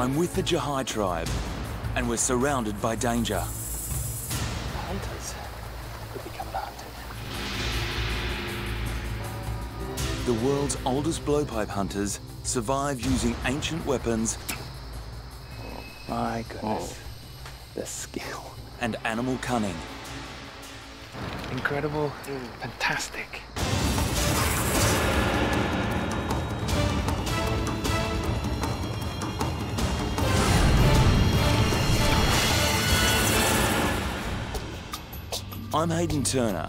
I'm with the Jahai tribe, and we're surrounded by danger. Hunters could become hunted. The world's oldest blowpipe hunters survive using ancient weapons oh, My goodness. Oh. The skill. and animal cunning. Incredible. Fantastic. I'm Hayden Turner.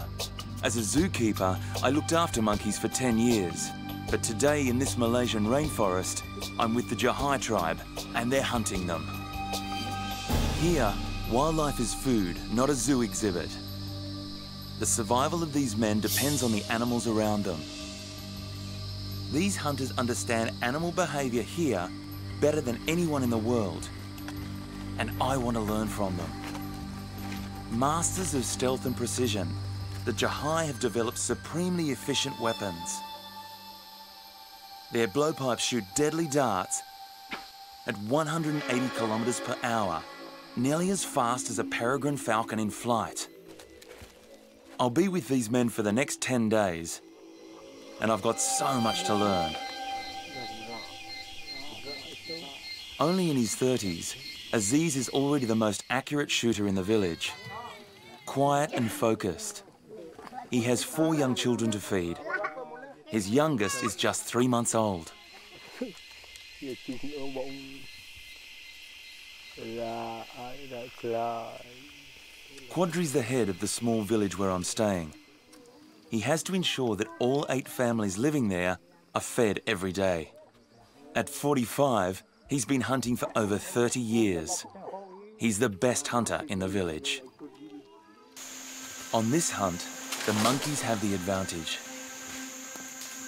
As a zookeeper, I looked after monkeys for 10 years. But today in this Malaysian rainforest, I'm with the Jahai tribe, and they're hunting them. Here, wildlife is food, not a zoo exhibit. The survival of these men depends on the animals around them. These hunters understand animal behaviour here better than anyone in the world. And I want to learn from them. Masters of stealth and precision, the Jahai have developed supremely efficient weapons. Their blowpipes shoot deadly darts at 180 kilometers per hour, nearly as fast as a peregrine falcon in flight. I'll be with these men for the next 10 days, and I've got so much to learn. Only in his 30s, Aziz is already the most accurate shooter in the village. Quiet and focused. He has four young children to feed. His youngest is just three months old. Quadri's the head of the small village where I'm staying. He has to ensure that all eight families living there are fed every day. At 45, he's been hunting for over 30 years. He's the best hunter in the village. On this hunt, the monkeys have the advantage.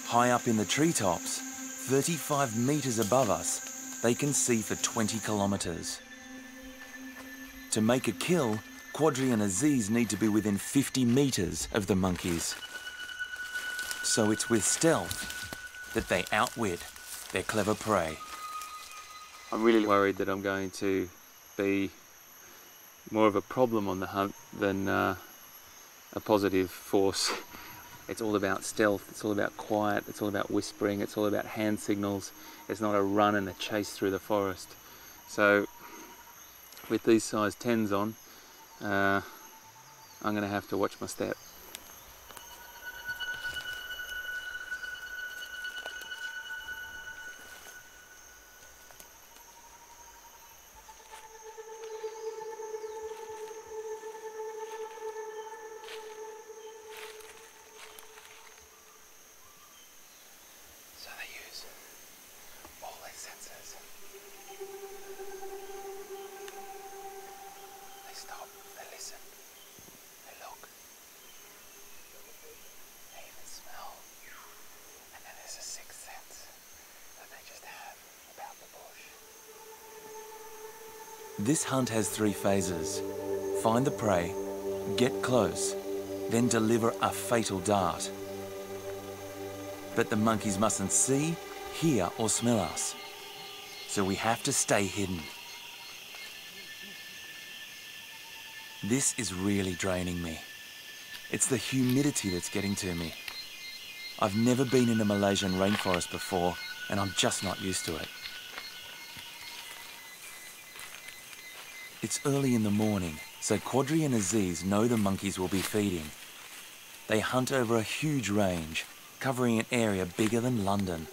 High up in the treetops, 35 metres above us, they can see for 20 kilometres. To make a kill, Quadri and Aziz need to be within 50 metres of the monkeys. So it's with stealth that they outwit their clever prey. I'm really worried that I'm going to be more of a problem on the hunt than uh, a positive force. It's all about stealth, it's all about quiet, it's all about whispering, it's all about hand signals. It's not a run and a chase through the forest. So, with these size 10s on, uh, I'm going to have to watch my step. So they use all their senses. They stop, they listen, they look, they even smell. And then there's a sixth sense that they just have about the bush. This hunt has three phases find the prey, get close, then deliver a fatal dart. But the monkeys mustn't see, hear, or smell us. So we have to stay hidden. This is really draining me. It's the humidity that's getting to me. I've never been in a Malaysian rainforest before, and I'm just not used to it. It's early in the morning, so Quadri and Aziz know the monkeys will be feeding. They hunt over a huge range, covering an area bigger than London.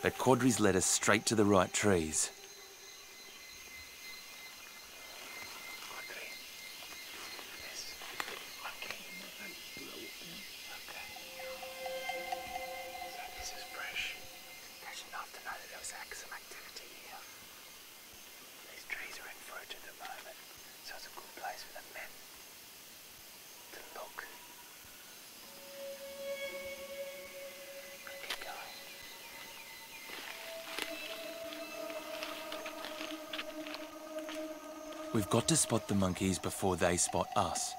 But Quadri's led us straight to the right trees. Got to spot the monkeys before they spot us.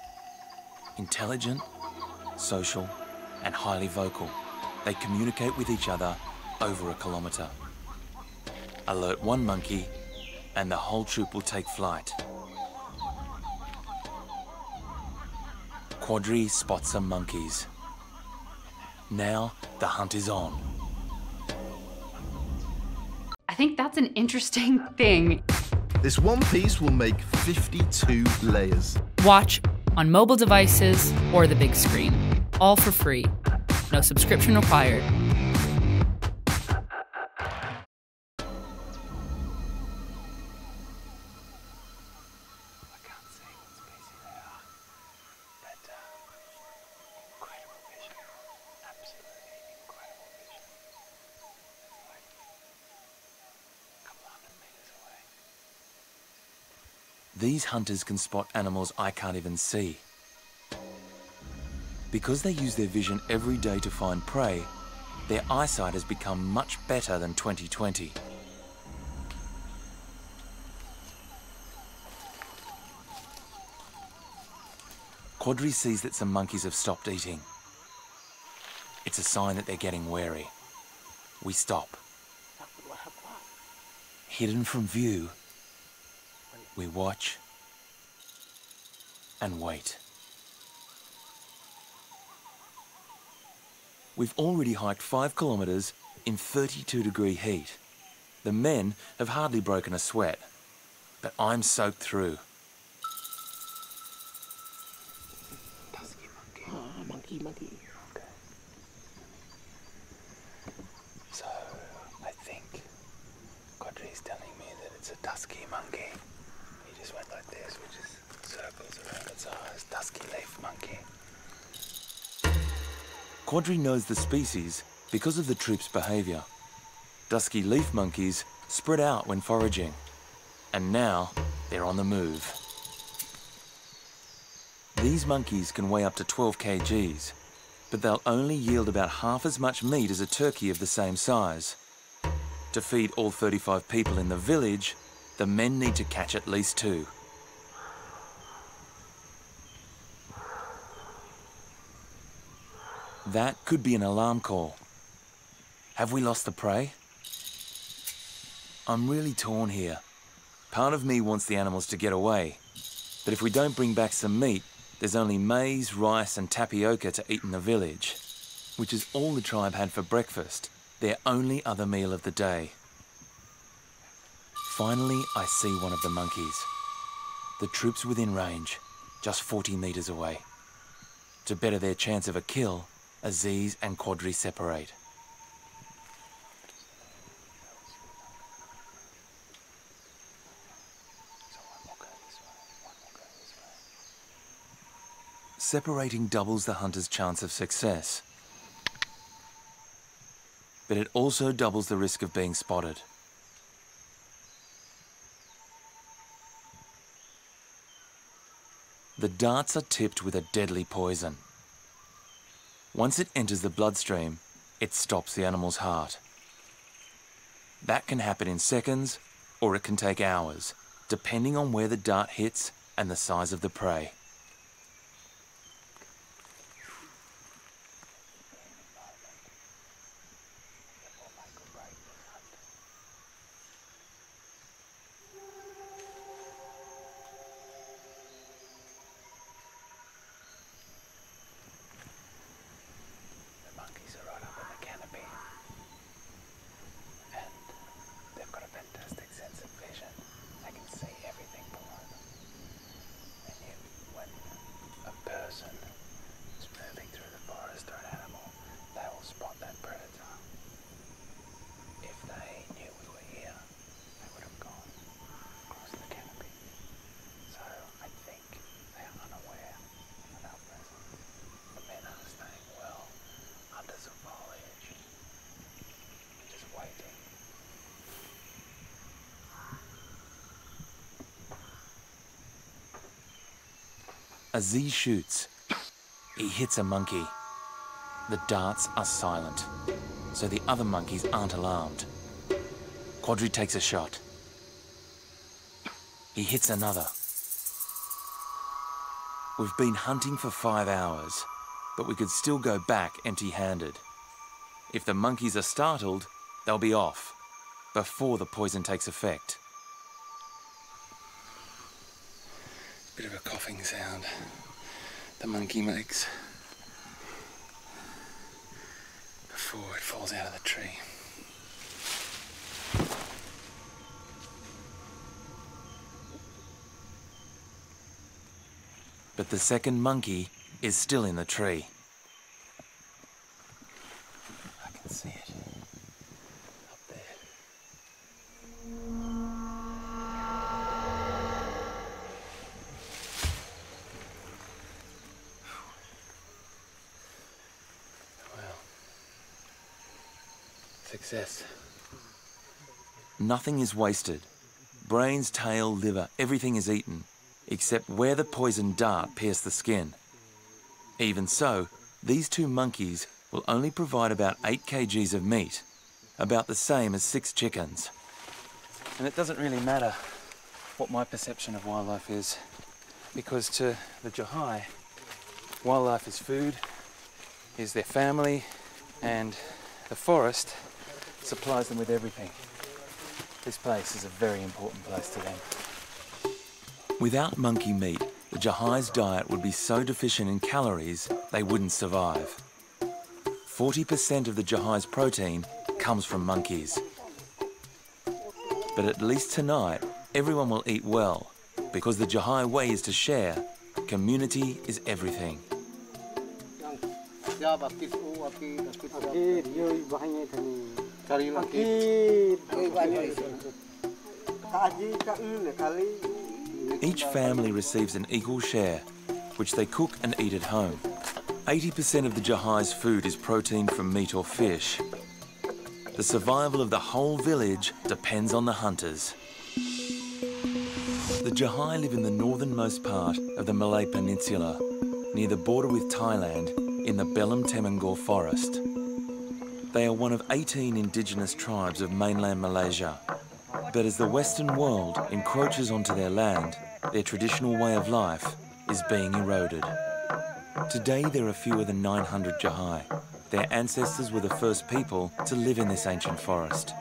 Intelligent, social, and highly vocal, they communicate with each other over a kilometre. alert one monkey, and the whole troop will take flight. Quadri spots some monkeys. Now the hunt is on. I think that's an interesting thing. This one piece will make 52 layers. Watch on mobile devices or the big screen. All for free. No subscription required. These hunters can spot animals I can't even see. Because they use their vision every day to find prey, their eyesight has become much better than 2020. Quadri sees that some monkeys have stopped eating. It's a sign that they're getting wary. We stop. Hidden from view, we watch and wait. We've already hiked five kilometres in 32 degree heat. The men have hardly broken a sweat, but I'm soaked through. Dusky monkey. Ah, monkey, monkey. Okay. So, I think Quadri's telling me that it's a dusky monkey. He just went like this, which is circles around its eyes. Dusky leaf monkey. Knows the species because of the troop's behaviour. Dusky leaf monkeys spread out when foraging, and now they're on the move. These monkeys can weigh up to 12 kgs, but they'll only yield about half as much meat as a turkey of the same size. To feed all 35 people in the village, the men need to catch at least two. That could be an alarm call. Have we lost the prey? I'm really torn here. Part of me wants the animals to get away, but if we don't bring back some meat, there's only maize, rice, and tapioca to eat in the village, which is all the tribe had for breakfast, their only other meal of the day. Finally, I see one of the monkeys. The troop's within range, just 40 metres away. To better their chance of a kill, Aziz and Quadri separate. Separating doubles the hunter's chance of success. But it also doubles the risk of being spotted. The darts are tipped with a deadly poison. Once it enters the bloodstream, it stops the animal's heart. That can happen in seconds or it can take hours, depending on where the dart hits and the size of the prey. The monkeys are right up in the canopy. And they've got a fantastic sense of vision. They can see everything below them. And yet, when a person is moving through the forest or an animal, they will spot that predator. If they knew we were here, they would have gone across the canopy. So I think they are unaware of our presence. The men are staying well under some foliage, just waiting. Aziz shoots. He hits a monkey. The darts are silent, so the other monkeys aren't alarmed. Quadri takes a shot. He hits another. We've been hunting for five hours, but we could still go back empty handed. If the monkeys are startled, they'll be off. before the poison takes effect. Sound the monkey makes before it falls out of the tree. But the second monkey is still in the tree. I can see it up there. Well, success. Nothing is wasted. Brains, tail, liver, everything is eaten, except where the poison dart pierced the skin. Even so, these two monkeys will only provide about 8 kgs of meat, about the same as six chickens. And it doesn't really matter what my perception of wildlife is, because to the Jahai, wildlife is food, is their family, and the forest supplies them with everything. This place is a very important place to them. Without monkey meat, the Jahai's diet would be so deficient in calories they wouldn't survive. 40% of the Jahai's protein comes from monkeys. But at least tonight, everyone will eat well, because the Jahai way is to share. Community is everything. Each family receives an equal share, which they cook and eat at home. 80% of the Jahai's food is protein from meat or fish. The survival of the whole village depends on the hunters. The Jahai live in the northernmost part of the Malay Peninsula, near the border with Thailand, in the Belum Temengor forest. They are one of 18 indigenous tribes of mainland Malaysia. But as the Western world encroaches onto their land, their traditional way of life is being eroded. Today there are fewer than 900 Jahai. Their ancestors were the first people to live in this ancient forest.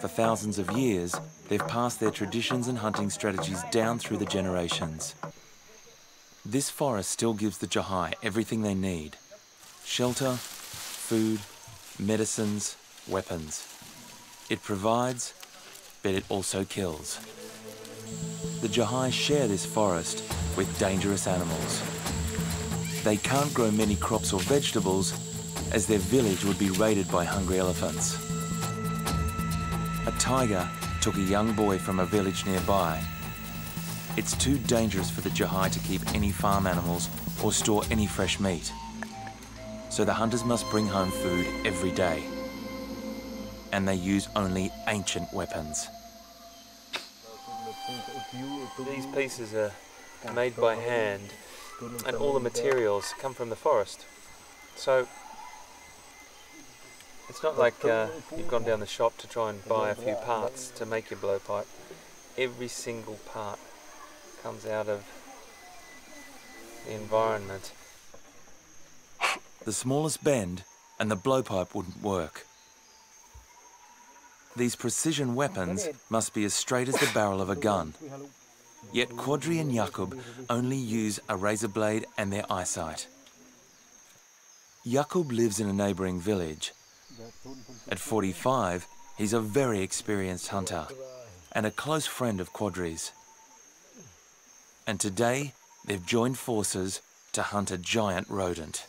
For thousands of years, they've passed their traditions and hunting strategies down through the generations. This forest still gives the Jahai everything they need. Shelter, food, medicines, weapons. It provides, but it also kills. The Jahai share this forest with dangerous animals. They can't grow many crops or vegetables as their village would be raided by hungry elephants. A tiger took a young boy from a village nearby. It's too dangerous for the Jahai to keep any farm animals or store any fresh meat. So the hunters must bring home food every day. And they use only ancient weapons. These pieces are made by hand, and all the materials come from the forest. So it's not like uh, you've gone down the shop to try and buy a few parts to make your blowpipe. Every single part comes out of the environment. The smallest bend and the blowpipe wouldn't work. These precision weapons must be as straight as the barrel of a gun. Yet Quadri and Yakub only use a razor blade and their eyesight. Yakub lives in a neighbouring village. At 45, he's a very experienced hunter and a close friend of Quadri's. And today, they've joined forces to hunt a giant rodent.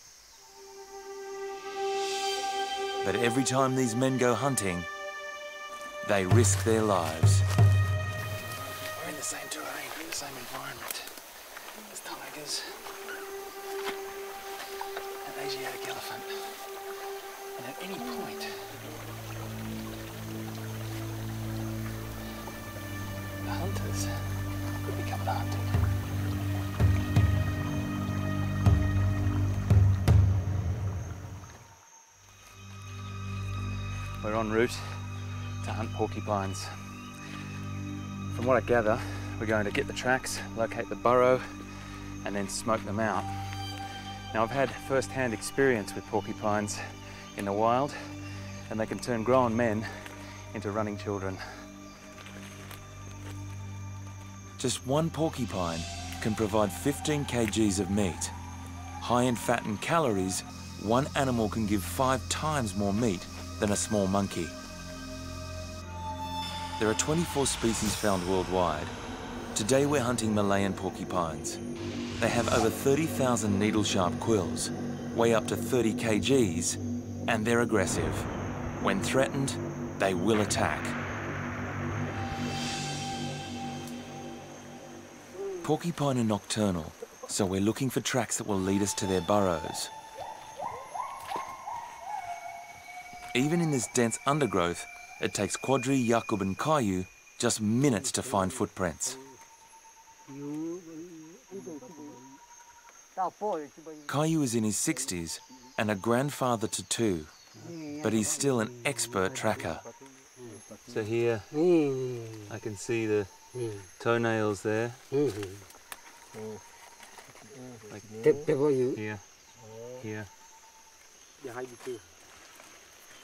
But every time these men go hunting, they risk their lives. Hunt porcupines. From what I gather, we're going to get the tracks, locate the burrow, and then smoke them out. Now, I've had first-hand experience with porcupines in the wild, and they can turn grown men into running children. Just one porcupine can provide 15 kgs of meat. High in fat and calories, one animal can give five times more meat than a small monkey. There are 24 species found worldwide. Today we're hunting Malayan porcupines. They have over 30,000 needle-sharp quills, weigh up to 30 kgs, and they're aggressive. When threatened, they will attack. Porcupine are nocturnal, so we're looking for tracks that will lead us to their burrows. Even in this dense undergrowth, it takes Quadri, Jakub and Caillou just minutes to find footprints. Caillou is in his 60s and a grandfather to two, but he's still an expert tracker. So here I can see the toenails there. Like here, here.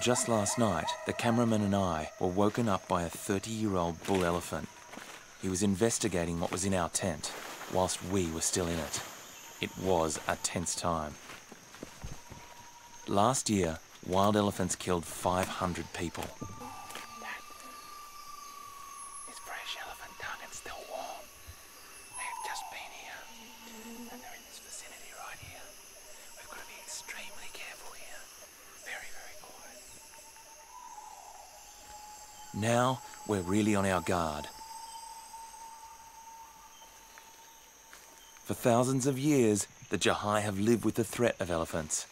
Just last night, the cameraman and I were woken up by a 30 year old bull elephant. He was investigating what was in our tent whilst we were still in it. It was a tense time. Last year, wild elephants killed 500 people. It's fresh elephant dung and still warm. They've just been here. And they're in this vicinity right here. We've got to be extremely careful here. Very, very quiet. Now we're really on our guard. For thousands of years, the Jahai have lived with the threat of elephants.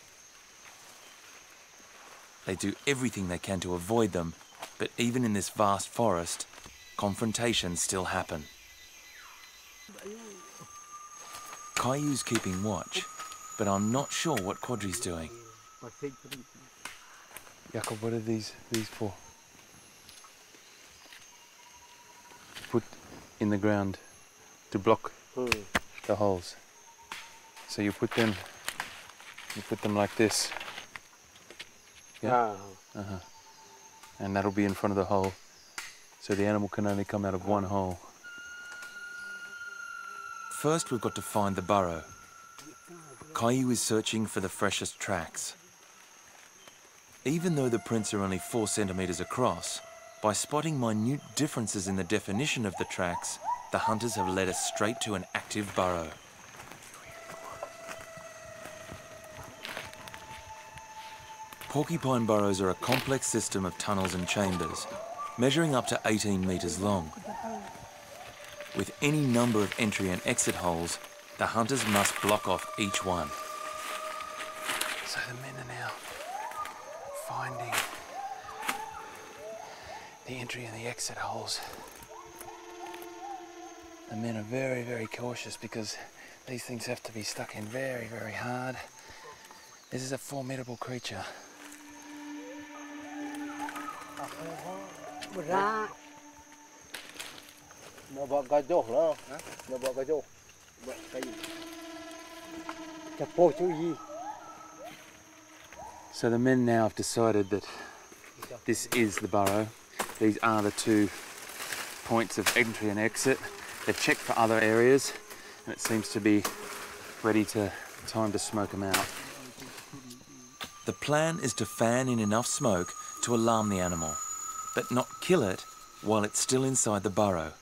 They do everything they can to avoid them, but even in this vast forest, confrontations still happen. Caillou's keeping watch, but I'm not sure what Quadri's doing. Jakob, what are these these for? In the ground to block the holes. So you put them you put them like this. Yeah. Uh-huh. And that'll be in front of the hole. So the animal can only come out of one hole. First, we've got to find the burrow. Caillou is searching for the freshest tracks. Even though the prints are only four centimetres across, by spotting minute differences in the definition of the tracks, the hunters have led us straight to an active burrow. Porcupine burrows are a complex system of tunnels and chambers, measuring up to 18 metres long. With any number of entry and exit holes, the hunters must block off each one. Exit holes. The men are very, very cautious because these things have to be stuck in very, very hard. This is a formidable creature. So the men now have decided that this is the burrow. These are the two points of entry and exit. They've checked for other areas and it seems to be ready to time to smoke them out. The plan is to fan in enough smoke to alarm the animal, but not kill it while it's still inside the burrow.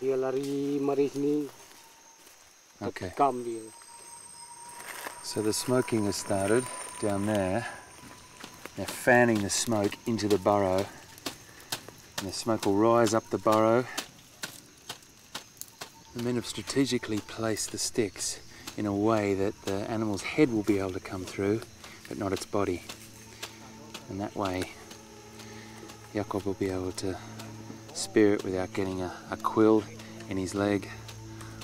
dia lari mari sini Okay. So the smoking has started down there. They're fanning the smoke into the burrow. And the smoke will rise up the burrow. The men have strategically placed the sticks in a way that the animal's head will be able to come through, but not its body. And that way, Jakob will be able to spear it without getting a, a quill in his leg,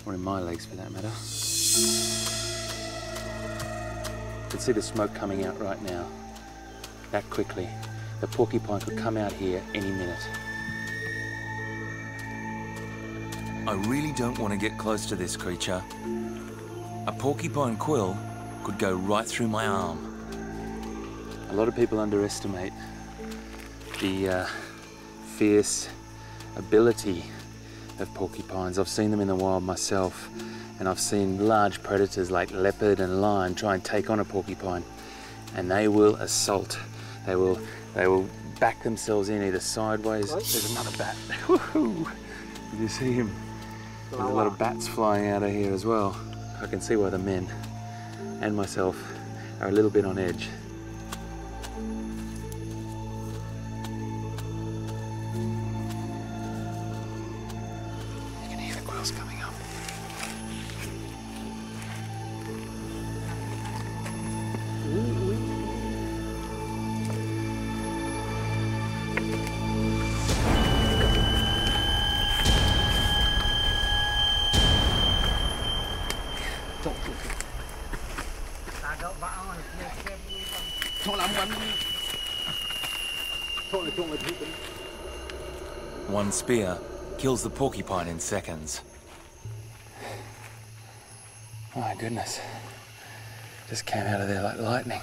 or in my legs for that matter. You can see the smoke coming out right now, that quickly. The porcupine could come out here any minute. I really don't want to get close to this creature. A porcupine quill could go right through my arm. A lot of people underestimate the uh, fierce ability of porcupines. I've seen them in the wild myself, and I've seen large predators like leopard and lion try and take on a porcupine, and they will assault. They will, they will back themselves in either sideways. There's another bat. Woohoo! Did you see him? There's a lot of bats flying out of here as well. I can see why the men and myself are a little bit on edge. Spear kills the porcupine in seconds. My goodness. Just came out of there like lightning.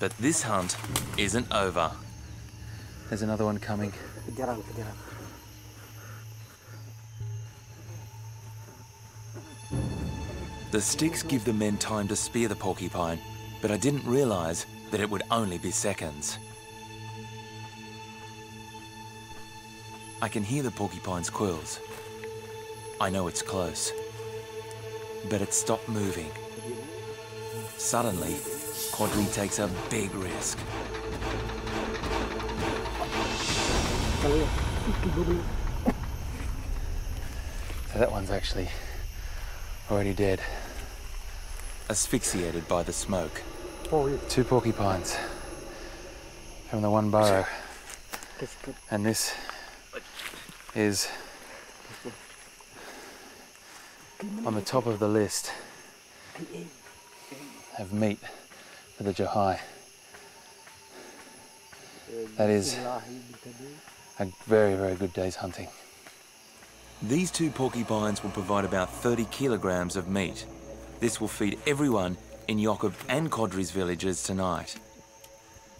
But this hunt isn't over. There's another one coming. Kejaran, kejaran. The sticks give the men time to spear the porcupine, but I didn't realise that it would only be seconds. I can hear the porcupine's quills. I know it's close. But it stopped moving. Suddenly, Quadri takes a big risk. So that one's actually already dead. Asphyxiated by the smoke. Two porcupines from the one burrow. And this is on the top of the list of meat for the Jahai. That is a very, very good day's hunting. These two porcupines will provide about 30 kilograms of meat. This will feed everyone in Yokob and Quadri's villages tonight.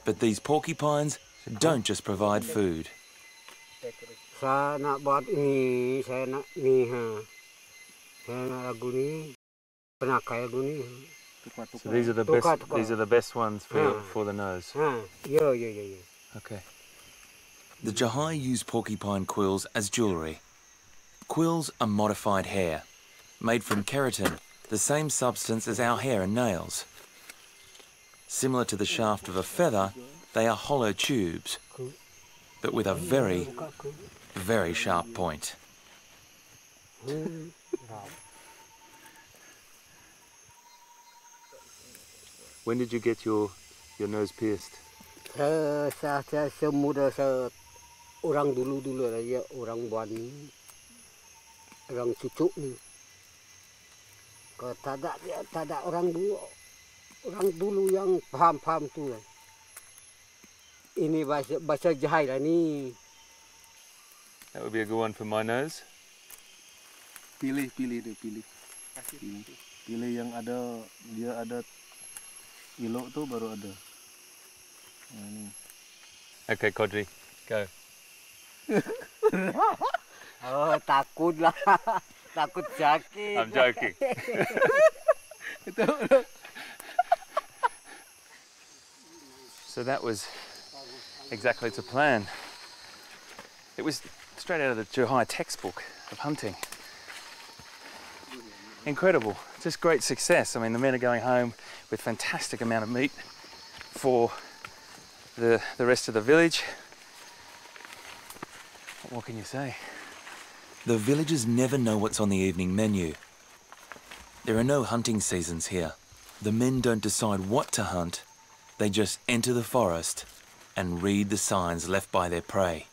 But these porcupines don't just provide food. Saya nak buat ini, saya nak ni ha. Saya nak lagu ni. Penakai lagu ni. So these are the best. These are the best ones for Yeah. for the nose. Ah. Ha, ya ya ya ya. Okay. The Jahai use porcupine quills as jewellery. Quills are modified hair, made from keratin, the same substance as our hair and nails. Similar to the shaft of a feather, they are hollow tubes, but with a very, very sharp point. When did you get your your nose pierced? Eh, Saya, semuda orang dulu-dulu lah orang buat. Orang cucuk ni. Kalau tak ada, dia, tak ada orang dulu. Orang dulu yang faham-faham tu lah. Ini bahasa, bahasa jahai lah ni. That would be a good one for my nose. Pilih, pilih dia, pilih. Pilih, pilih yang ada, dia ada ilok tu baru ada. Ha, ni. Okay, Kodri, go. Oh, takut lah. takut sakit. I'm joking. so that was exactly to plan. It was straight out of the Jahai textbook of hunting. Incredible, just great success. I mean, the men are going home with fantastic amount of meat for the, the rest of the village. What can you say? The villagers never know what's on the evening menu. There are no hunting seasons here. The men don't decide what to hunt, they just enter the forest and read the signs left by their prey.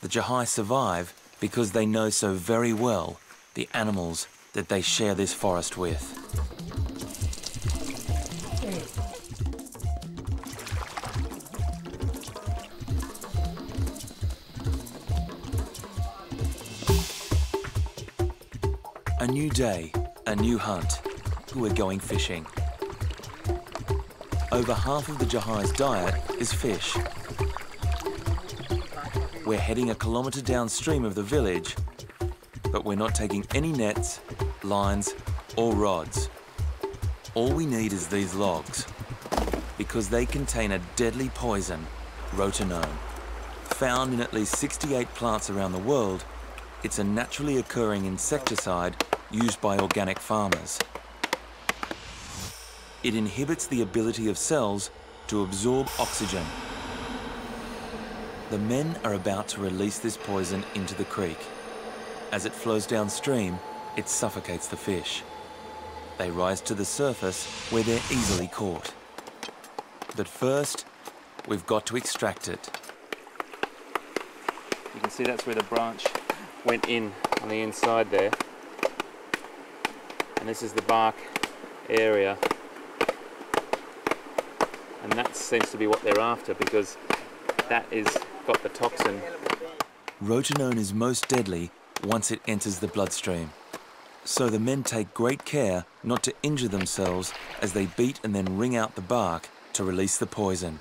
The Jahai survive because they know so very well the animals that they share this forest with. New day, a new hunt. We're going fishing. Over half of the Jahai's diet is fish. We're heading a kilometre downstream of the village, but we're not taking any nets, lines, or rods. All we need is these logs, because they contain a deadly poison, rotenone. Found in at least 68 plants around the world, it's a naturally occurring insecticide used by organic farmers. It inhibits the ability of cells to absorb oxygen. The men are about to release this poison into the creek. As it flows downstream, it suffocates the fish. They rise to the surface where they're easily caught. But first, we've got to extract it. You can see that's where the branch went in on the inside there. And this is the bark area. And that seems to be what they're after because that is got the toxin. Rotenone is most deadly once it enters the bloodstream. So the men take great care not to injure themselves as they beat and then wring out the bark to release the poison.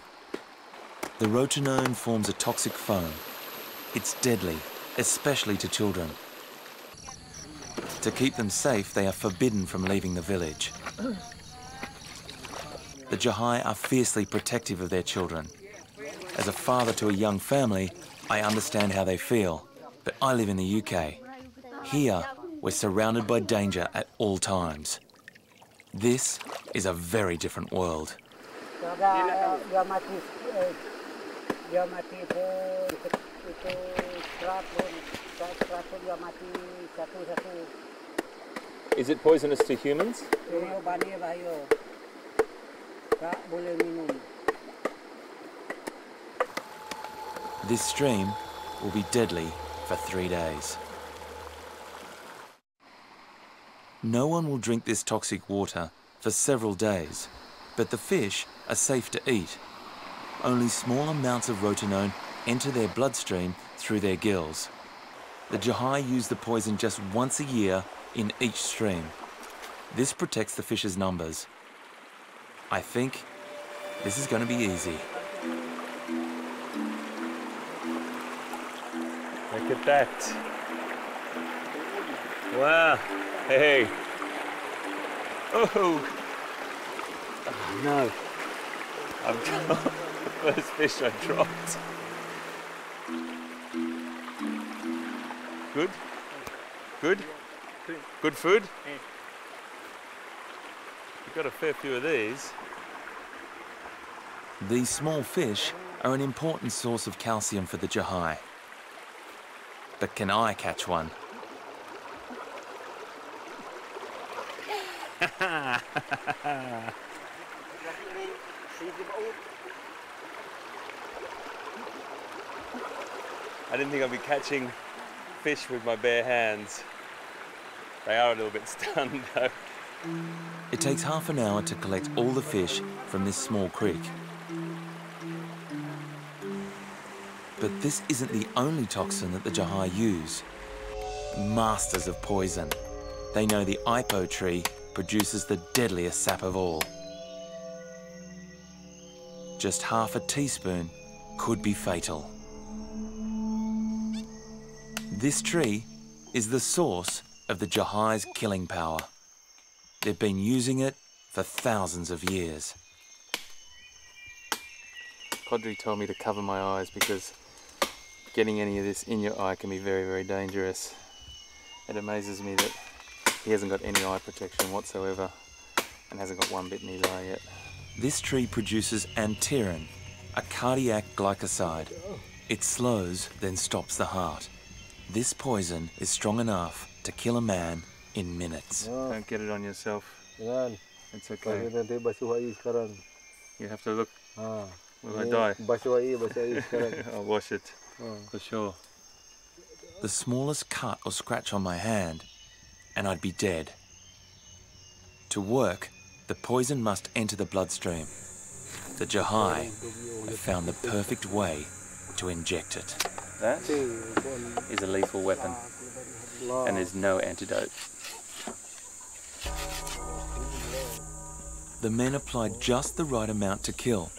The rotenone forms a toxic foam. It's deadly, especially to children. To keep them safe, they are forbidden from leaving the village. The Jahai are fiercely protective of their children. As a father to a young family, I understand how they feel, but I live in the UK. Here, we're surrounded by danger at all times. This is a very different world. Is it poisonous to humans? This stream will be deadly for three days. No one will drink this toxic water for several days, but the fish are safe to eat. Only small amounts of rotenone enter their bloodstream through their gills. The Jahai use the poison just once a year in each stream. This protects the fish's numbers. I think this is going to be easy. Look at that. Wow. Hey. Oh. oh no. I've dropped the first fish I dropped. Good? Good? Good food? We've got a fair few of these. These small fish are an important source of calcium for the Jahai. But can I catch one? I didn't think I'd be catching fish with my bare hands. They are a little bit stunned though. It takes half an hour to collect all the fish from this small creek. But this isn't the only toxin that the Jahai use. Masters of poison. They know the Ipoh tree produces the deadliest sap of all. Just half a teaspoon could be fatal. This tree is the source of the Jahai's killing power. They've been using it for thousands of years. Kodri told me to cover my eyes because getting any of this in your eye can be very, very dangerous. It amazes me that he hasn't got any eye protection whatsoever and hasn't got one bit in his eye yet. This tree produces antiarin, a cardiac glycoside. It slows, then stops the heart. This poison is strong enough to kill a man in minutes. Don't get it on yourself. Jangan. It's okay. nanti basuh air sekarang. You have to look. Ha. Will I die? Basuh air, basuh air sekarang. I'll wash it Ha. for sure. The smallest cut or scratch on my hand, and I'd be dead. To work, the poison must enter the bloodstream. The Jahai have found the perfect way to inject it. That is a lethal weapon, and there's no antidote. The men applied just the right amount to kill,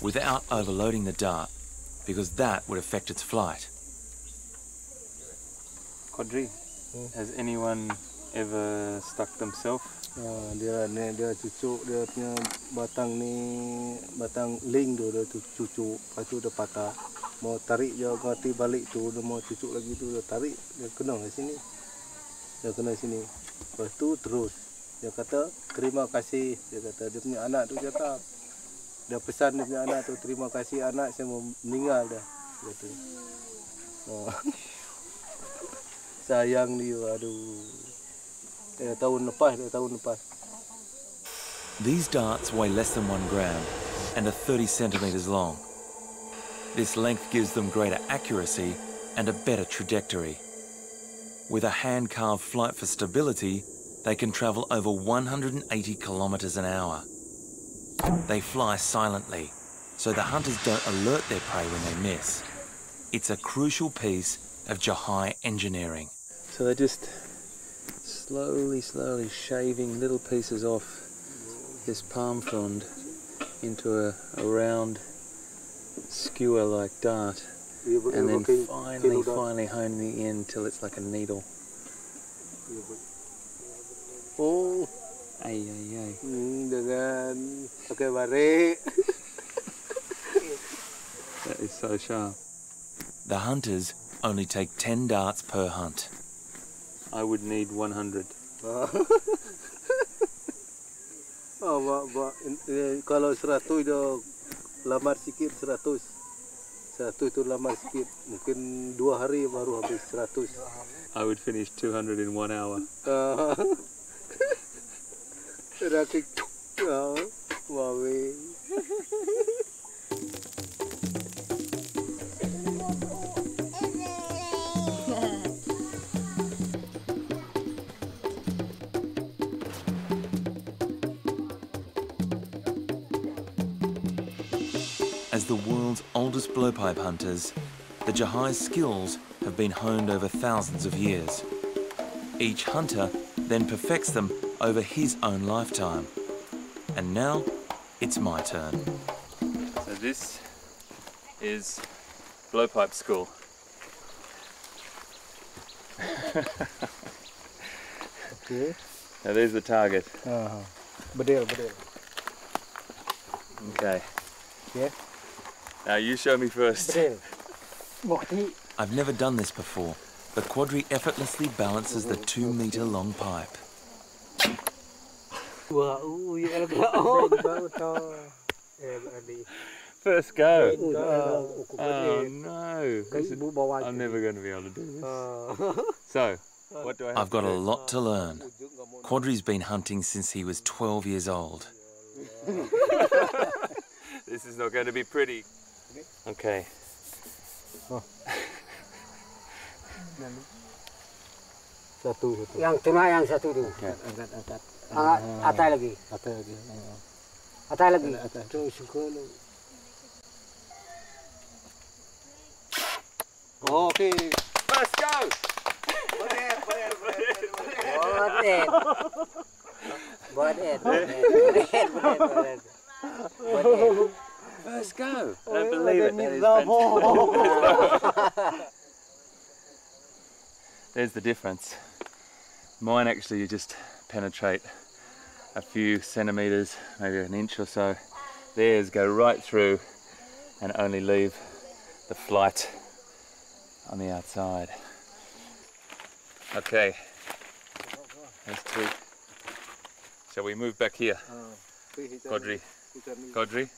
without overloading the dart, because that would affect its flight. Quadri, hmm. has anyone ever stuck themselves? Ha, dia ni dia cucuk dia punya batang ni batang ling tu dia cucuk. Lepas tu dia patah. Mau tarik je mati balik tu dia mau cucuk lagi tu dia tarik dia kena di sini. Dia kena sini. Lepas tu terus. Dia kata terima kasih. Dia kata dia punya anak tu cakap dia pesan dia punya anak tu terima kasih anak saya mau meninggal dah. Dia kata. Oh. sayang dia aduh eh, tahun lepas dia tahun lepas These darts weigh less than one gram and are 30 centimetres long. This length gives them greater accuracy and a better trajectory. With a hand-carved flight for stability, they can travel over 180 kilometres an hour. They fly silently, so the hunters don't alert their prey when they miss. It's a crucial piece of Jahai engineering. So they're just slowly, slowly shaving little pieces off this palm frond into a, a round skewer-like dart, and then finally, finally honing the end till it's like a needle. Oh, Ay, ay, ay. dengan pakai barik. That is so sharp. The hunters only take 10 darts per hunt. I would need 100. oh, mak, mak, eh, kalau 100 dia lamar sikit 100. 100 tu lamar sikit. Mungkin dua hari baru habis 100. I would finish 200 in one hour. Rakit. Ah, Mawe. Oldest blowpipe hunters, the Jahai's skills have been honed over thousands of years. Each hunter then perfects them over his own lifetime. And now, it's my turn. So this is blowpipe school. Okey. Now there's the target. Uh-huh. Bedil, bedil. Okay. Yeah. Now you show me first. I've never done this before, The Quadri effortlessly balances the two metre long pipe. Wah, ya oh. Berani. First go. Ah, Oh no. Kan is- I'm never going to be able to do this. So, what do I have I've got to a do? lot to learn. Quadri's been hunting since he was 12 years old. This is not going to be pretty. Okay. Satu, satu. Yang tengah yang satu tu. Angkat, angkat. Ah, atas lagi. Atas lagi. Ah. Atas lagi. Atas. Tu suka lu. Oh, okey. Let's go! Buat it. Buat it. Buat it. Buat it. Buat it. Buat it. Let's go! I don't believe it. That is. There's the difference. Mine actually just penetrate a few centimeters, maybe an inch or so. Theirs go right through and only leave the flight on the outside. Okay, that's two. Shall we move back here. Okey. Godri? Hitam. Godri?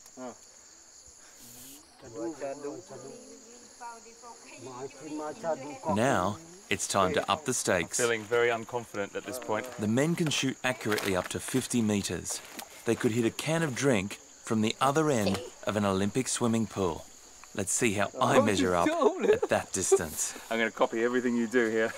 Now, it's time to up the stakes. Feeling very unconfident at this point. The men can shoot accurately up to 50 metres. They could hit a can of drink from the other end of an Olympic swimming pool. Let's see how I measure up at that distance. I'm going to copy everything you do here.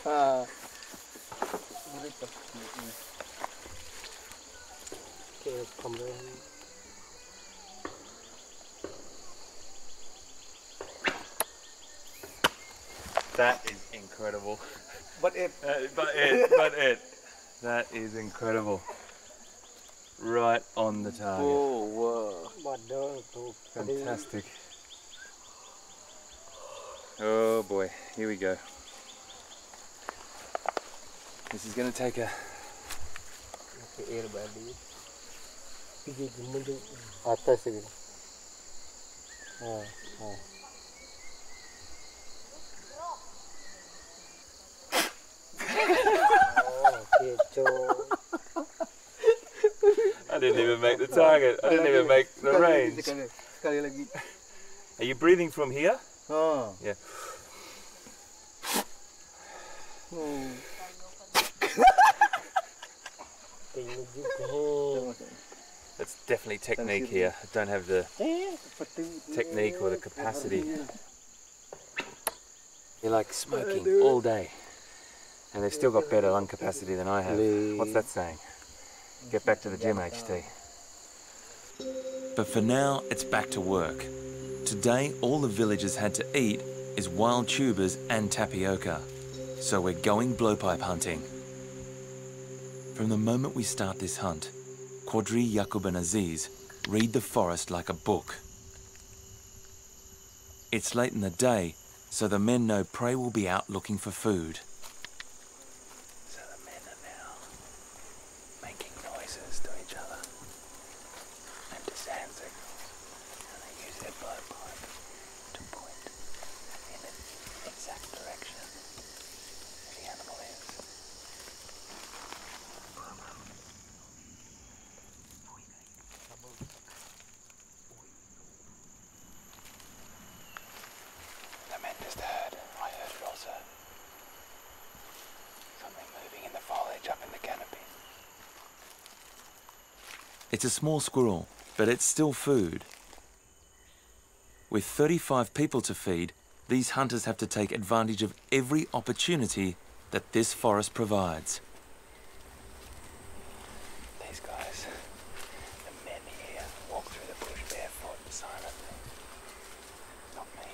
That is incredible. But it Uh, but it, but it. That is incredible. Right on the target. Oh, wow. Badal tu. Fantastic. Oh boy, here we go. This is going to take a. Okey, air Oh. I didn't even make the target. I didn't even make the range. Sekali, sekali lagi. Are you breathing from here? Ha. Yeah. Hmm. That's definitely technique here. I don't have the technique or the capacity. You're like smoking all day. And they've still got better lung capacity than I have. What's that saying? Get back to the gym, HT. But for now, it's back to work. Today, all the villagers had to eat is wild tubers and tapioca. So we're going blowpipe hunting. From the moment we start this hunt, Quadri, Yakub and Aziz read the forest like a book. It's late in the day, so the men know prey will be out looking for food. So the men are now making noises to each other and to hand signals. And they use their blowpipe to point in the exact direction where the animal is. The men just heard. I heard it also. Something moving in the foliage up in the canopy. It's a small squirrel, but it's still food. With 35 people to feed, these hunters have to take advantage of every opportunity that this forest provides. These guys, the men here, walk through the bush barefoot silently. Not me.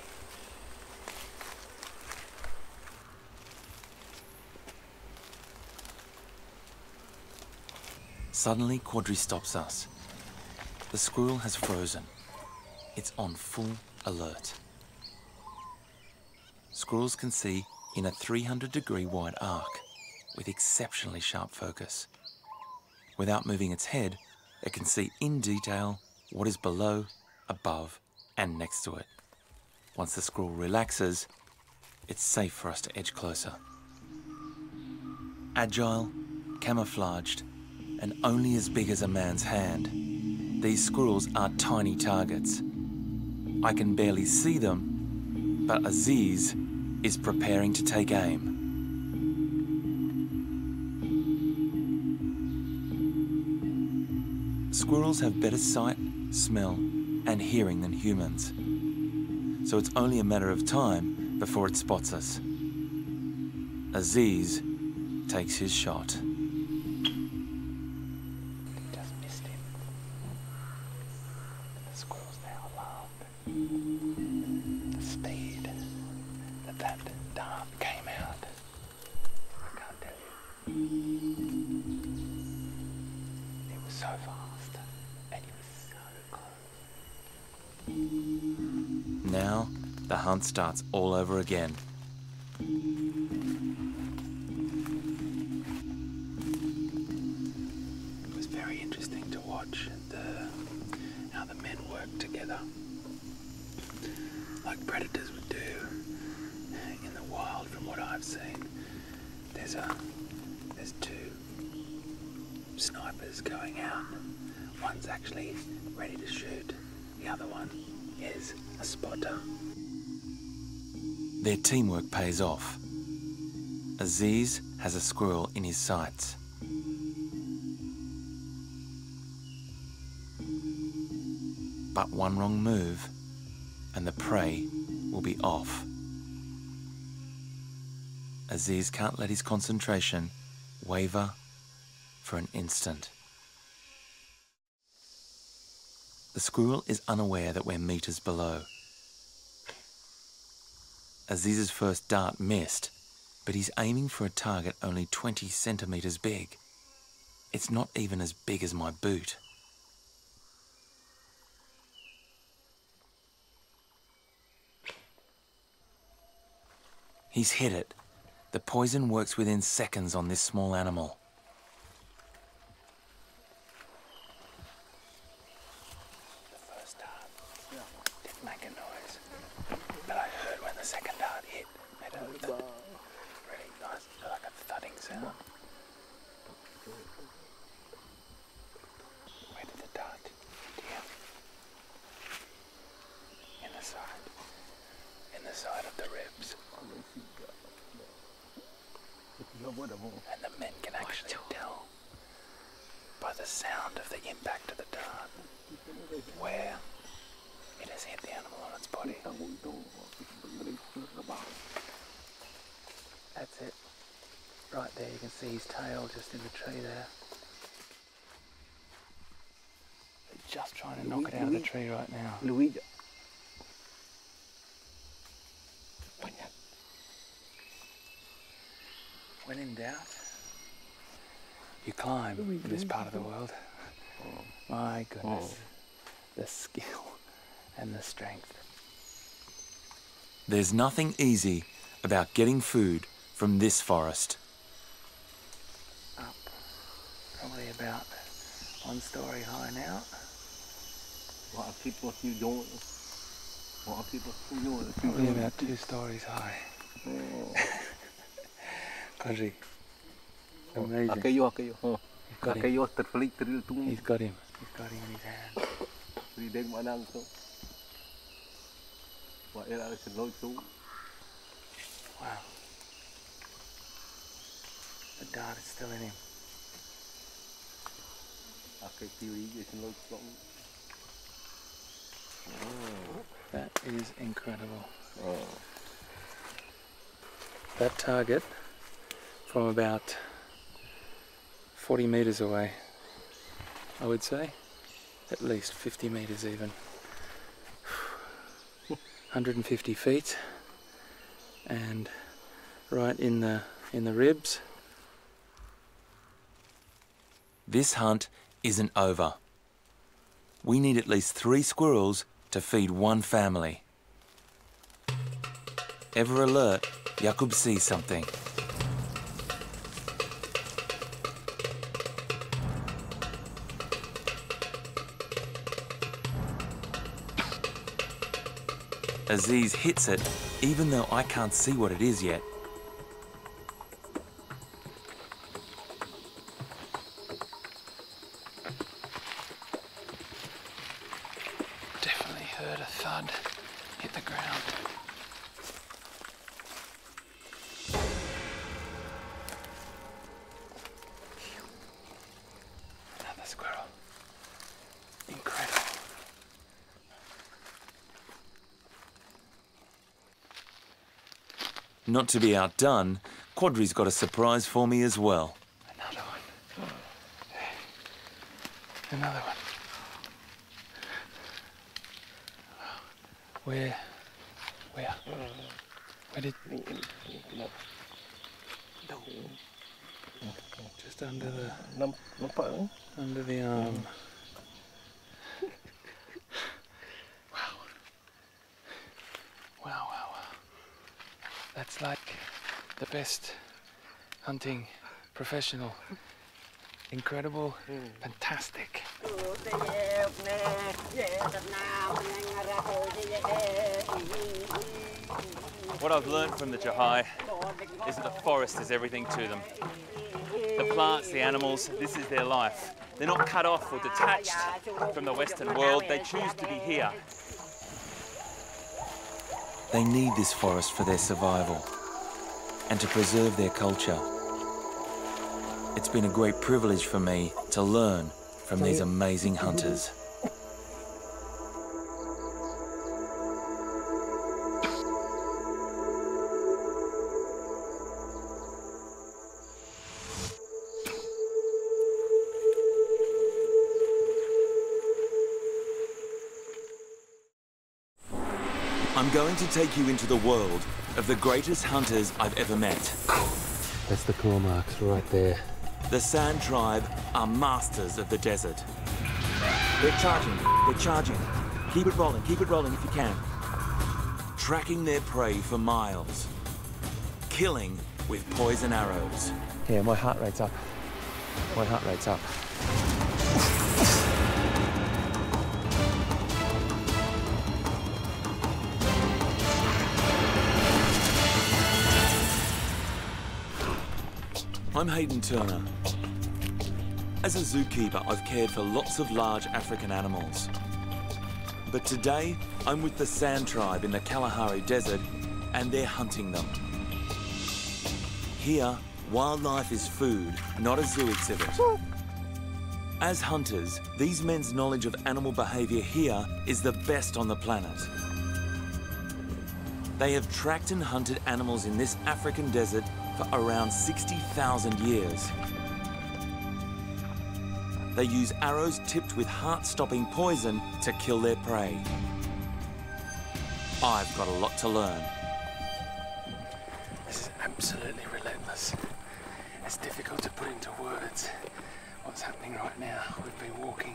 Suddenly, Quadri stops us. The squirrel has frozen. It's on full alert. Squirrels can see in a 300 degree wide arc with exceptionally sharp focus. Without moving its head, it can see in detail what is below, above, and next to it. Once the squirrel relaxes, it's safe for us to edge closer. Agile, camouflaged, and only as big as a man's hand, these squirrels are tiny targets. I can barely see them, but Aziz is preparing to take aim. Squirrels have better sight, smell, and hearing than humans. So it's only a matter of time before it spots us. Aziz takes his shot. Starts all over again. It was very interesting to watch the how the men work together, like predators would do in the wild. From what I've seen, there's a there's two snipers going out. One's actually ready to shoot. The other one is a spotter. Their teamwork pays off. Aziz has a squirrel in his sights. But one wrong move, and the prey will be off. Aziz can't let his concentration waver for an instant. The squirrel is unaware that we're meters below. Aziz's first dart missed, but he's aiming for a target only 20 centimeters big. It's not even as big as my boot. He's hit it. The poison works within seconds on this small animal. The first dart didn't make a noise, but I heard when the second dart hit, made a thud. really nice, like a thudding sound. Where did the dart hit you? In the side. In the side of the ribs. And the men can actually tell by the sound of the impact of the dart where it has hit the animal on its body. That's it. Right there, you can see his tail just in the tree there. They're just trying to knock it out of the tree right now. Louis, When in doubt, you climb in this part of the world. My goodness. The skill and the strength. There's nothing easy about getting food from this forest. Up. Probably about one story high now. what are people you doing? What are people you doing? Probably about two stories high. Country. Amazing. Aquello, aquello. Oh. He's got him. Aquello terfelik teril tung. He's got him. He's got him in his hand. Rideng manang tu. Wa era se loi tu. Wow. The dart is still in him. Akai tiwi loi tu. That is incredible. Oh. That target from about 40 metres away, I would say, at least 50 metres even. 150 feet and right in the in the ribs This hunt isn't over. We need at least three squirrels to feed one family. Ever alert, Jakub sees something. Aziz hits it, even though I can't see what it is yet. Not to be outdone, Quadri's got a surprise for me as well. Another one. Another one. Where? Where? Where did? Just under the Nam- Nampak ni? under the arm. Wow. Wow, wow, wow. That's like the best hunting professional. Incredible, fantastic. What I've learned from the Jahai is that the forest is everything to them. The plants, the animals, this is their life. They're not cut off or detached from the Western world, they choose to be here. They need this forest for their survival and to preserve their culture. It's been a great privilege for me to learn from these amazing hunters. I'm going to take you into the world of the greatest hunters I've ever met. That's the claw marks right there. The San tribe are masters of the desert. They're charging, they're charging. Keep it rolling, keep it rolling if you can. Tracking their prey for miles. Killing with poison arrows. Yeah, my heart rate's up. My heart rate's up. I'm Hayden Turner. As a zookeeper, I've cared for lots of large African animals. But today, I'm with the San tribe in the Kalahari Desert, and they're hunting them. Here, wildlife is food, not a zoo exhibit. As hunters, these men's knowledge of animal behaviour here is the best on the planet. They have tracked and hunted animals in this African desert for around 60,000 years. They use arrows tipped with heart-stopping poison to kill their prey. I've got a lot to learn. This is absolutely relentless. It's difficult to put into words what's happening right now. We've been walking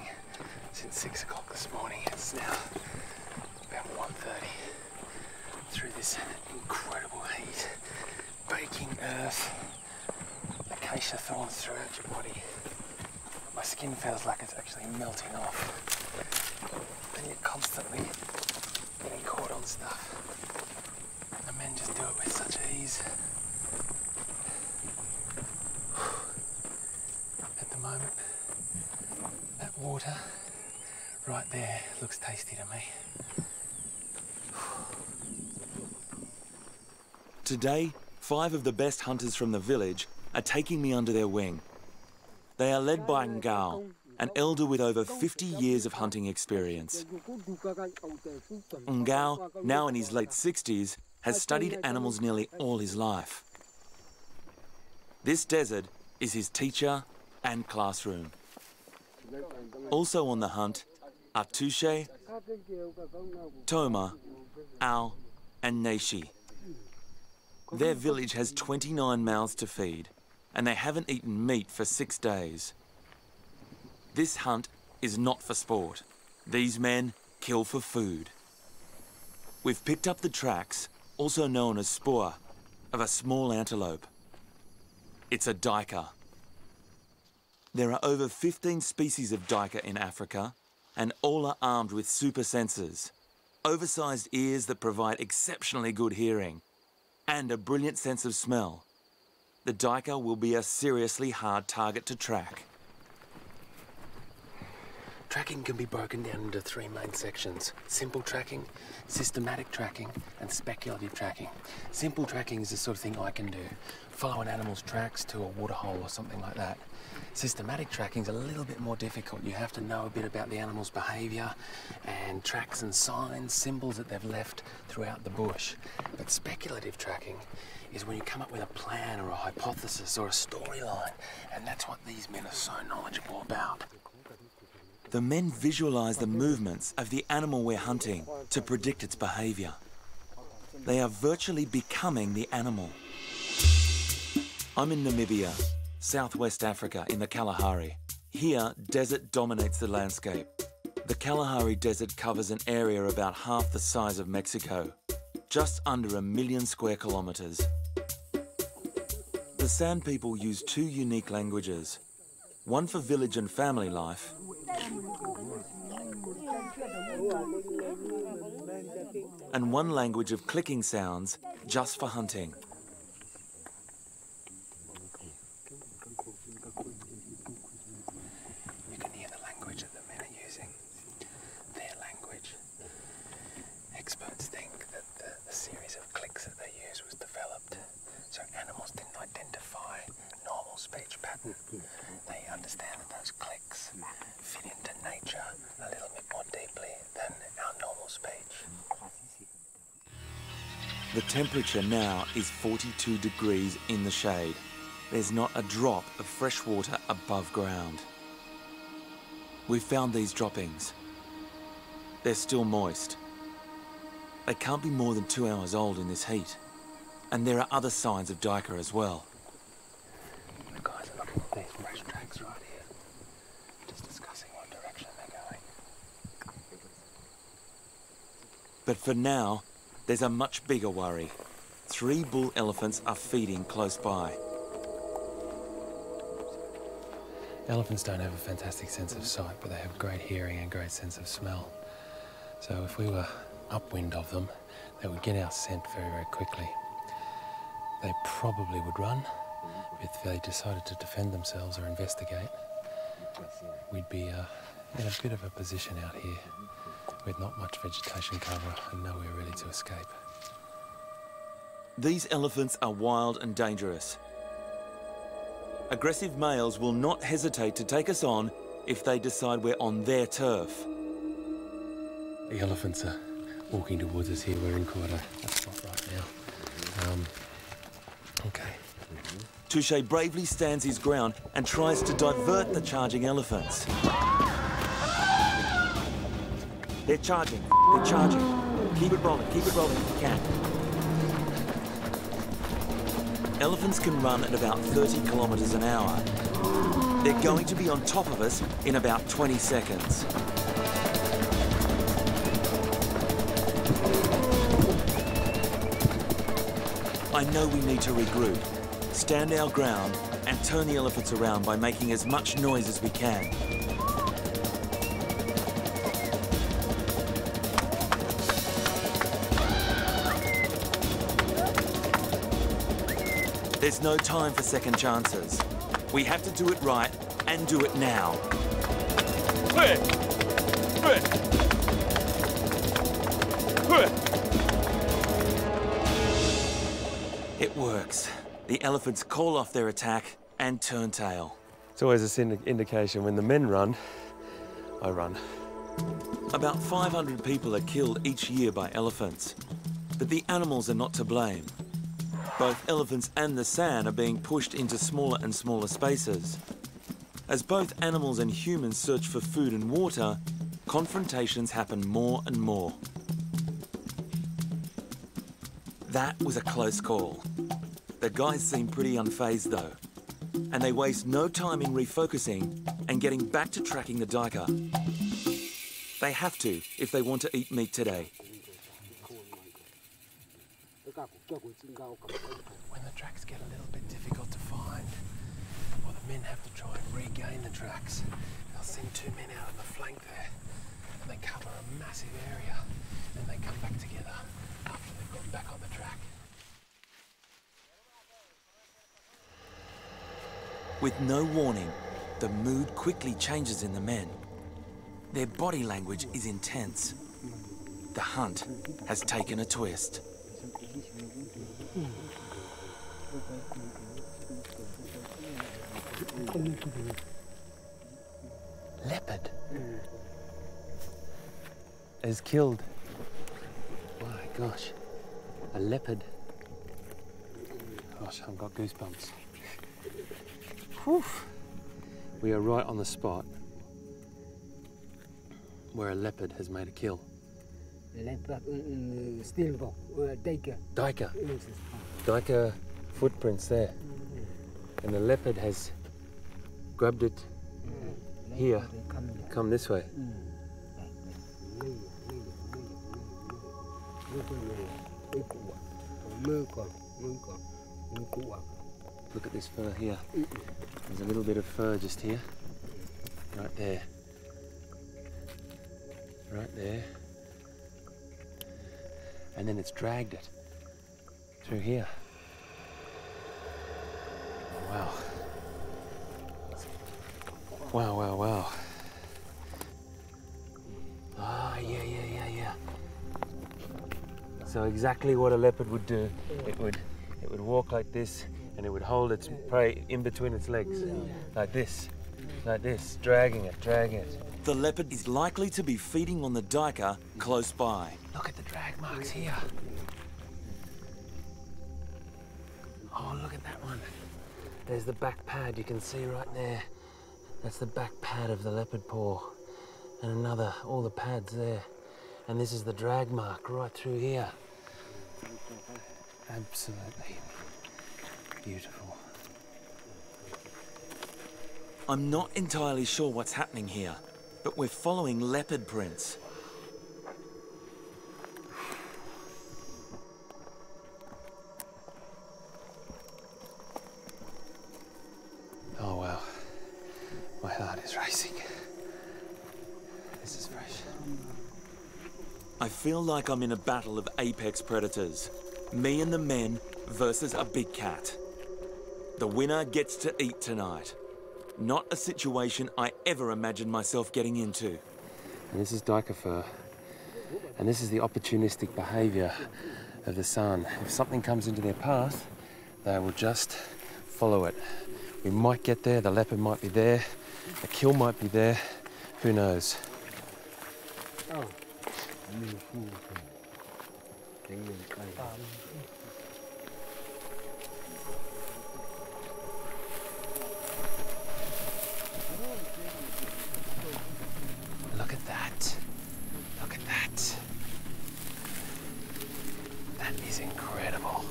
since six o'clock this morning. It's now about 1.30 through this incredible heat, baking earth, acacia thorns throughout your body. My skin feels like it's actually melting off. And you're constantly getting caught on stuff. The men just do it with such ease. At the moment, that water right there looks tasty to me. Today, five of the best hunters from the village are taking me under their wing. They are led by Ngao, an elder with over 50 years of hunting experience. Ngao, now in his late 60s, has studied animals nearly all his life. This desert is his teacher and classroom. Also on the hunt are Touche, Toma, Ao, and Neishi. Their village has 29 mouths to feed, and they haven't eaten meat for six days. This hunt is not for sport. These men kill for food. We've picked up the tracks, also known as spoor, of a small antelope. It's a duiker. There are over 15 species of duiker in Africa, and all are armed with super sensors, oversized ears that provide exceptionally good hearing, and a brilliant sense of smell. The duiker will be a seriously hard target to track. Tracking can be broken down into three main sections simple tracking, systematic tracking, and speculative tracking. Simple tracking is the sort of thing I can do follow an animal's tracks to a waterhole or something like that. Systematic tracking is a little bit more difficult. You have to know a bit about the animal's behaviour and tracks and signs, symbols that they've left throughout the bush. But speculative tracking is when you come up with a plan or a hypothesis or a storyline, and that's what these men are so knowledgeable about. The men visualize the movements of the animal we're hunting to predict its behavior. They are virtually becoming the animal. I'm in Namibia, southwest Africa, in the Kalahari. Here, desert dominates the landscape. The Kalahari Desert covers an area about half the size of Mexico, just under a million square kilometres. The San people use two unique languages, one for village and family life, and one language of clicking sounds just for hunting. You can hear the language that the men are using. Their language. Experts think that the Assyrians clicks fit into nature a little bit more deeply than our normal speech. The temperature now is 42 degrees in the shade. There's not a drop of fresh water above ground. We've found these droppings. They're still moist. They can't be more than two hours old in this heat. And there are other signs of duiker as well. The guys are looking at these fresh tracks right here. Just discussing what direction they're going. But for now, there's a much bigger worry. Three bull elephants are feeding close by. Elephants don't have a fantastic sense of sight, but they have great hearing and great sense of smell. So if we were upwind of them, they would get our scent very, very quickly. They probably would run. If they decided to defend themselves or investigate, we'd be uh, in a bit of a position out here with not much vegetation cover and nowhere really to escape. These elephants are wild and dangerous. Aggressive males will not hesitate to take us on if they decide we're on their turf. The elephants are walking towards us here. We're in quite a, a spot right now. Um, okay. Touche bravely stands his ground and tries to divert the charging elephants. They're charging. They're charging. Keep it rolling. Keep it rolling if you can. Elephants can run at about 30 kilometers an hour. They're going to be on top of us in about 20 seconds. I know we need to regroup, stand our ground, and turn the elephants around by making as much noise as we can. There's no time for second chances. We have to do it right and do it now. It works. The elephants call off their attack and turn tail. It's always an indication when the men run, I run. About 500 people are killed each year by elephants. But the animals are not to blame. Both elephants and the San are being pushed into smaller and smaller spaces. As both animals and humans search for food and water, confrontations happen more and more. That was a close call. The guys seem pretty unfazed though, and they waste no time in refocusing and getting back to tracking the duiker. They have to if they want to eat meat today. When the tracks get a little bit difficult to find, or the men have to try and regain the tracks, they'll send two men out on the flank there, and they cover a massive area, then they come back together after they've gotten back on the track. With no warning, the mood quickly changes in the men. Their body language is intense. The hunt has taken a twist. Leopard is killed. My gosh, a leopard. Gosh, I've got goosebumps. Whew. We are right on the spot where a leopard has made a kill. Leopard, still duiker. duiker. duiker footprints there. And the leopard has grabbed it here. Come this way. Look at this fur here. There's a little bit of fur just here. Right there. Right there. And then it's dragged it through here. Wow. Wow, wow, wow. Ah, yeah, yeah, yeah, yeah. So exactly what a leopard would do. It would, it would walk like this, and it would hold its prey in between its legs, like this. Like this, dragging it, dragging it. The leopard is likely to be feeding on the duiker close by. Look at the drag marks here. Oh, look at that one. There's the back pad you can see right there. That's the back pad of the leopard paw. And another, all the pads there. And this is the drag mark right through here. Absolutely beautiful. I'm not entirely sure what's happening here, but we're following leopard prints. Oh wow. My heart is racing. This is fresh. I feel like I'm in a battle of apex predators. Me and the men versus a big cat. The winner gets to eat tonight. Not a situation I ever imagined myself getting into. And this is duiker fur. And this is the opportunistic behaviour of the San. If something comes into their path, they will just follow it. We might get there, the leopard might be there, the kill might be there, who knows? Oh. Look at that. Look at that. That is incredible.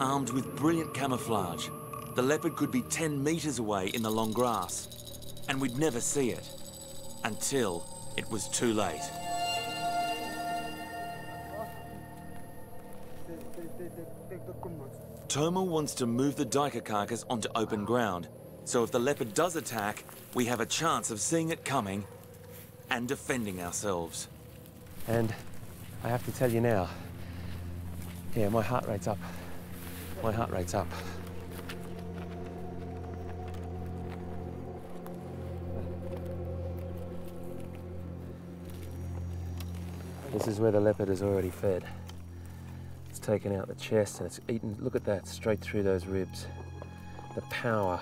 Armed with brilliant camouflage, the leopard could be 10 metres away in the long grass, and we'd never see it until it was too late. Toma wants to move the duiker carcass onto open ground, so if the leopard does attack, we have a chance of seeing it coming and defending ourselves. And I have to tell you now, yeah, my heart rate's up. My heart rate's up. This is where the leopard is already fed. It's taken out the chest and it's eaten, look at that, straight through those ribs. The power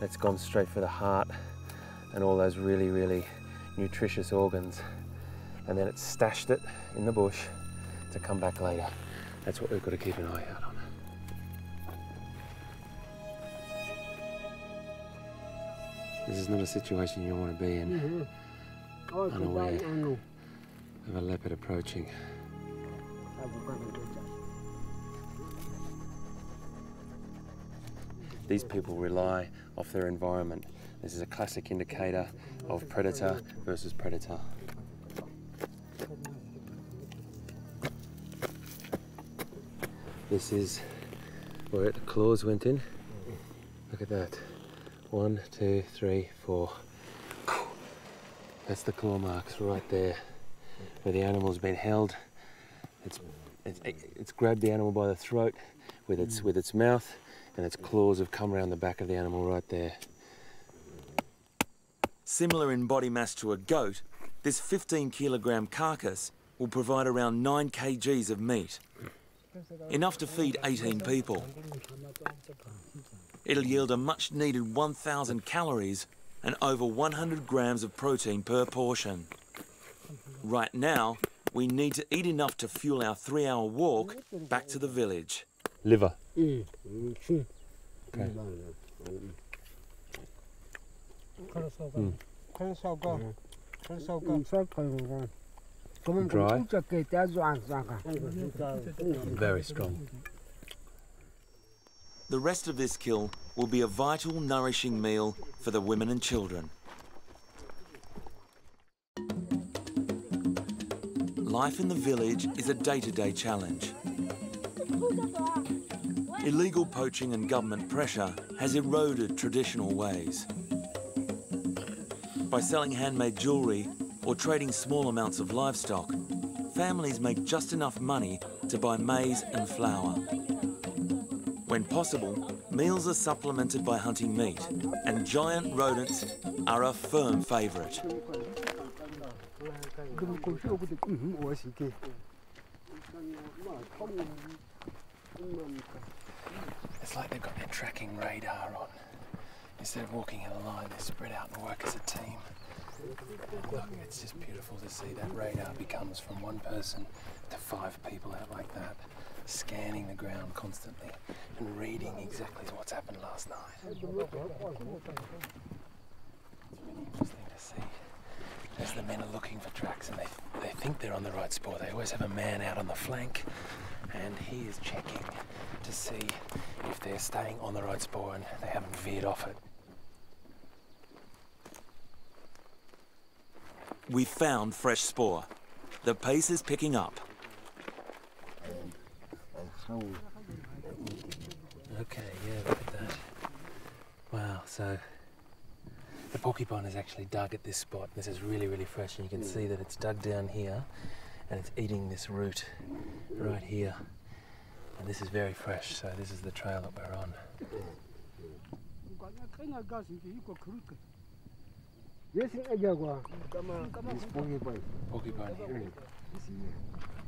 that's gone straight for the heart and all those really, really nutritious organs. And then it's stashed it in the bush to come back later. That's what we've got to keep an eye out on. This is not a situation you want to be in, unaware of a leopard approaching. These people rely off their environment. This is a classic indicator of predator versus predator. This is where the claws went in. Look at that. One, two, three, four. That's the claw marks right there, where the animal's been held. It's, it's, it's grabbed the animal by the throat with its, mm. with its mouth, and its claws have come around the back of the animal right there. Similar in body mass to a goat, this 15 kilogram carcass will provide around 9 kgs of meat. Enough to feed 18 people. It'll yield a much needed 1,000 calories and over 100 grams of protein per portion. Right now, we need to eat enough to fuel our three hour walk back to the village. Liver. Mm. Dry. Mm. Mm. Very strong. The rest of this kill will be a vital, nourishing meal for the women and children. Life in the village is a day to day challenge. Illegal poaching and government pressure has eroded traditional ways. By selling handmade jewellery or trading small amounts of livestock, families make just enough money to buy maize and flour. When possible, meals are supplemented by hunting meat, and giant rodents are a firm favourite. It's like they've got their tracking radar on. Instead of walking in a line, they spread out and work as a team. Look, it's just beautiful to see that radar becomes from one person to five people out like that, scanning the ground constantly and reading exactly what's happened last night. It's really interesting to see. As the men are looking for tracks and they, they think they're on the right spot, they always have a man out on the flank and he is checking to see if they're staying on the right spot and they haven't veered off it. We found fresh spoor. The pace is picking up. Okay, yeah, look at that. Wow, so the porcupine is actually dug at this spot. This is really, really fresh, and you can hmm. see that it's dug down here and it's eating this root right here. And this is very fresh, so this is the trail that we're on. Porcupine here.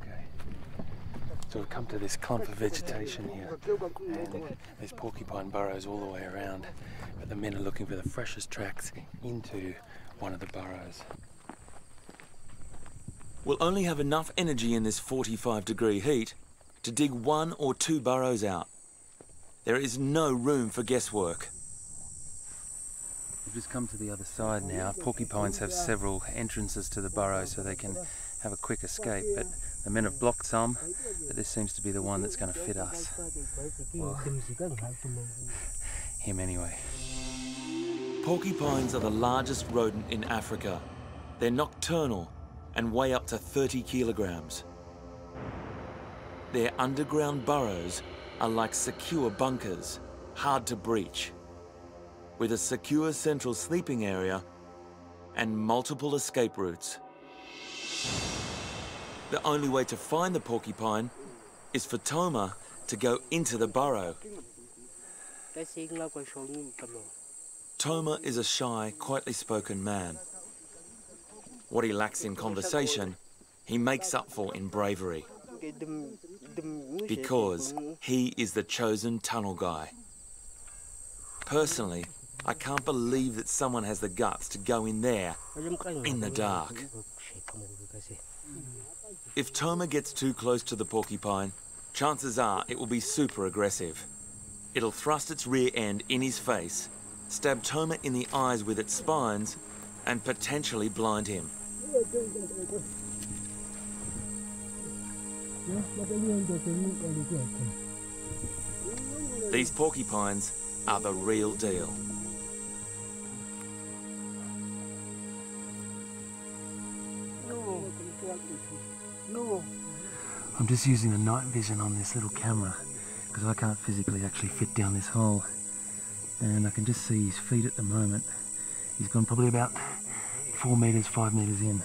Okay. So we've come to this clump of vegetation here, and there's porcupine burrows all the way around, but the men are looking for the freshest tracks into one of the burrows. We'll only have enough energy in this 45 degree heat to dig one or two burrows out. There is no room for guesswork. We've just come to the other side now. Porcupines have several entrances to the burrow so they can have a quick escape, but the men have blocked some, but this seems to be the one that's going to fit us. Well, him anyway. Porcupines are the largest rodent in Africa. They're nocturnal and weigh up to 30 kilograms. Their underground burrows are like secure bunkers, hard to breach, with a secure central sleeping area and multiple escape routes. The only way to find the porcupine is for Toma to go into the burrow. Toma is a shy, quietly spoken man. What he lacks in conversation, he makes up for in bravery. Because he is the chosen tunnel guy. Personally, I can't believe that someone has the guts to go in there in the dark. If Toma gets too close to the porcupine, chances are it will be super aggressive. It'll thrust its rear end in his face, stab Toma in the eyes with its spines, and potentially blind him. These porcupines are the real deal. I'm just using the night vision on this little camera because I can't physically actually fit down this hole. And I can just see his feet at the moment. He's gone probably about four meters, five meters in.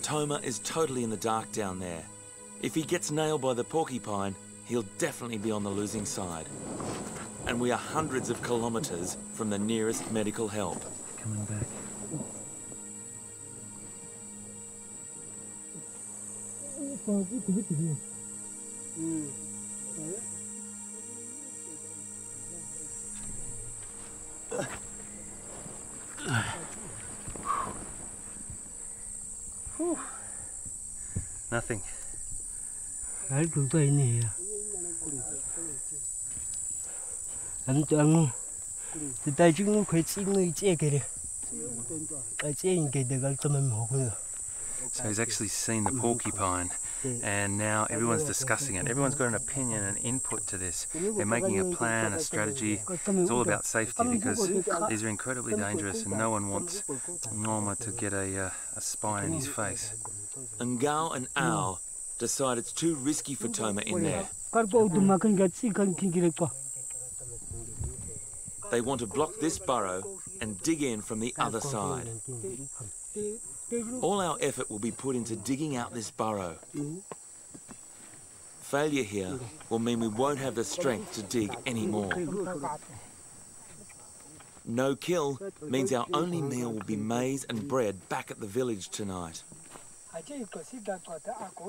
Toma is totally in the dark down there. If he gets nailed by the porcupine, he'll definitely be on the losing side. And we are hundreds of kilometres from the nearest medical help. Coming back. có cái covid thì nhiều ừ. Nothing. Đấy, chúng tôi à? Anh cho anh. Thì đây chúng nó phải xin người che kìa. Ở che những cái được anh tâm mình học nữa. So he's actually seen the porcupine, and now everyone's discussing it. Everyone's got an opinion and input to this. They're making a plan, a strategy. It's all about safety because these are incredibly dangerous, and no one wants Norma to get a, uh, a spine in his face. Ngao and Ao decide it's too risky for Toma in there. They want to block this burrow and dig in from the other side. All our effort will be put into digging out this burrow. Failure here will mean we won't have the strength to dig anymore. No kill means our only meal will be maize and bread back at the village tonight.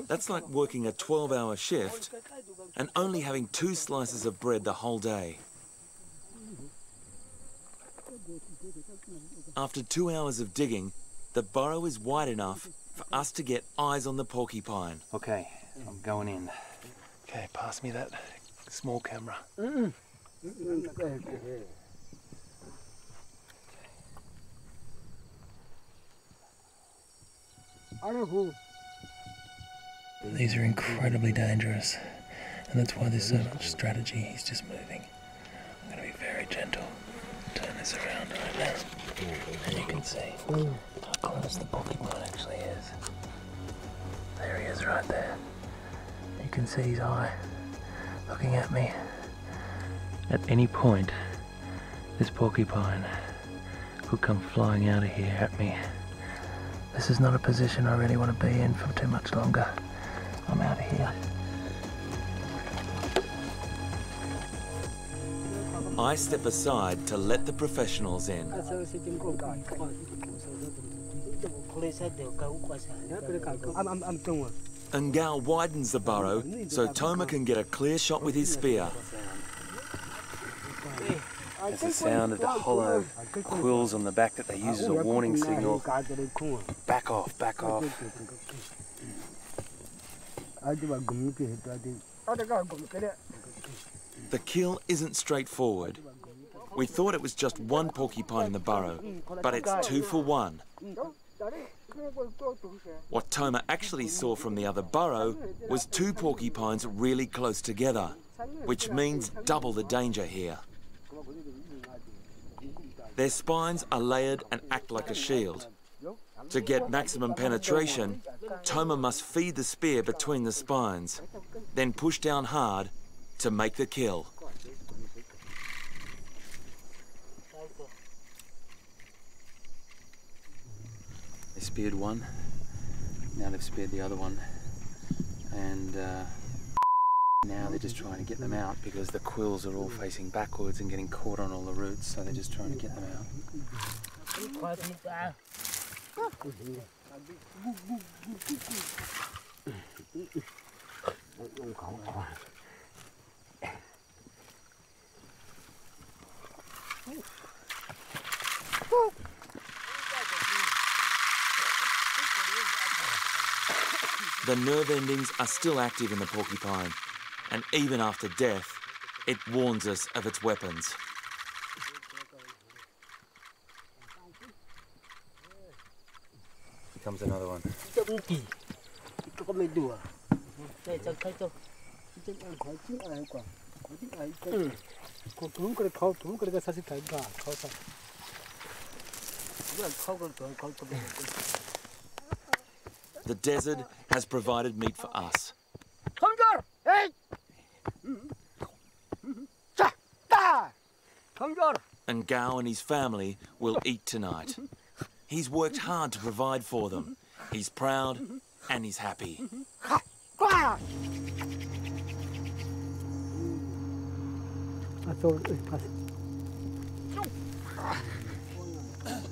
That's like working a 12 hour shift and only having two slices of bread the whole day. After two hours of digging, the burrow is wide enough for us to get eyes on the porcupine. Okay, I'm going in. Okay, pass me that small camera. These are incredibly dangerous, and that's why there's so much strategy. He's just moving. I'm going to be very gentle. Turn this around right now, and you can see how close the porcupine actually is. There he is, right there. You can see his eye looking at me. At any point, this porcupine could come flying out of here at me. This is not a position I really want to be in for too much longer. I'm out of here. I step aside to let the professionals in. Ngal widens the burrow so Toma can get a clear shot with his spear. That's the sound of the hollow quills on the back that they use as a warning signal. Back off, back off. The kill isn't straightforward. We thought it was just one porcupine in the burrow, but it's two for one. What Toma actually saw from the other burrow was two porcupines really close together, which means double the danger here. Their spines are layered and act like a shield. To get maximum penetration, Toma must feed the spear between the spines, then push down hard to make the kill. They speared one, now they've speared the other one, and uh, now they're just trying to get them out because the quills are all facing backwards and getting caught on all the roots, so they're just trying to get them out. The nerve endings are still active in the porcupine, and even after death, it warns us of its weapons. Here comes another one. Mm. The desert has provided meat for us. And Gao and his family will eat tonight. He's worked hard to provide for them. He's proud and he's happy.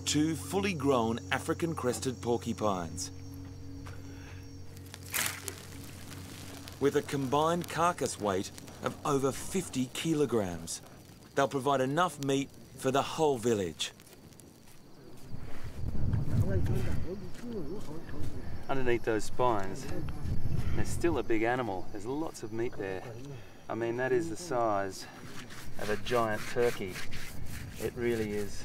Two fully grown African crested porcupines. With a combined carcass weight of over 50 kilograms. They'll provide enough meat for the whole village. Underneath those spines, there's still a big animal. There's lots of meat there. I mean, that is the size of a giant turkey. It really is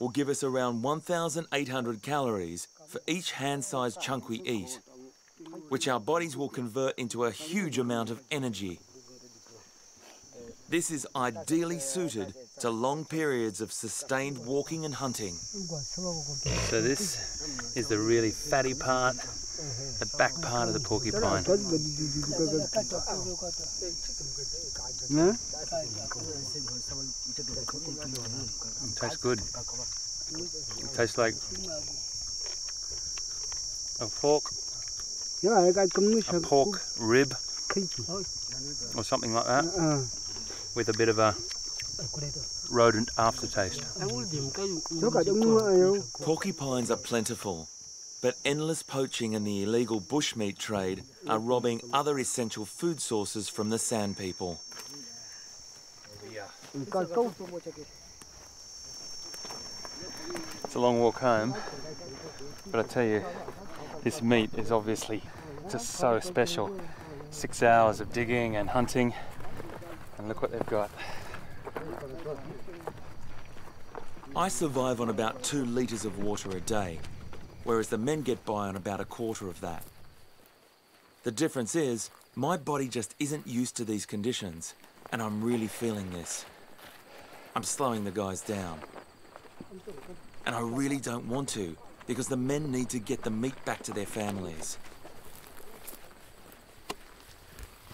will give us around 1,800 calories for each hand-sized chunk we eat, which our bodies will convert into a huge amount of energy. This is ideally suited to long periods of sustained walking and hunting. So this is the really fatty part, the back part of the porcupine. It tastes good. It tastes like A pork, Yeah, cái cấm nước a pork rib Khi chỉ thôi. or something like that with a bit of a rodent aftertaste. Nó cả trong mưa nhiều. Porcupines are plentiful, but endless poaching and the illegal bushmeat trade are robbing other essential food sources from the San people. It's a long walk home, but I tell you, this meat is obviously just so special. Six hours of digging and hunting, and look what they've got. I survive on about two litres of water a day, whereas the men get by on about a quarter of that. The difference is, my body just isn't used to these conditions, and I'm really feeling this. I'm slowing the guys down. And I really don't want to, because the men need to get the meat back to their families.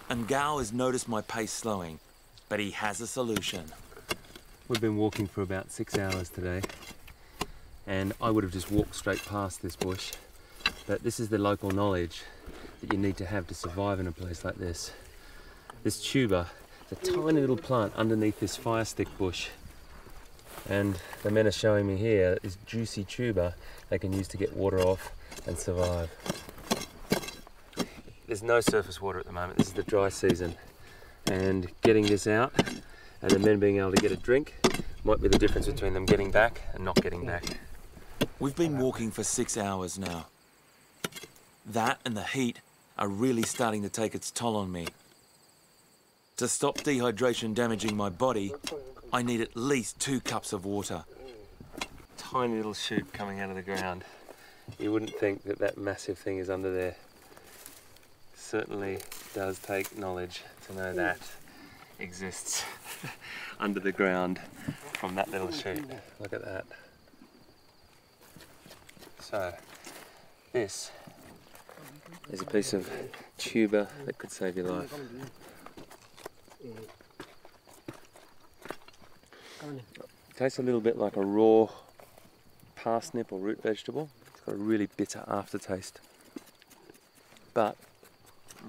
And Gao has noticed my pace slowing, but he has a solution. We've been walking for about six hours today, and I would have just walked straight past this bush, but this is the local knowledge that you need to have to survive in a place like this. This tuber it's a tiny little plant underneath this fire stick bush, and the men are showing me here is juicy tuber they can use to get water off and survive. There's no surface water at the moment, this is the dry season, and getting this out and the men being able to get a drink might be the difference between them getting back and not getting back. We've been walking for six hours now. That and the heat are really starting to take its toll on me. To stop dehydration damaging my body, I need at least two cups of water. Tiny little shoot coming out of the ground. You wouldn't think that that massive thing is under there. Certainly does take knowledge to know hmm. that exists under the ground from that little hmm. shoot. Look at that. So, this is a piece of tuber that could save your life. Hmm. Tastes a little bit like a raw parsnip or root vegetable. It's got a really bitter aftertaste, but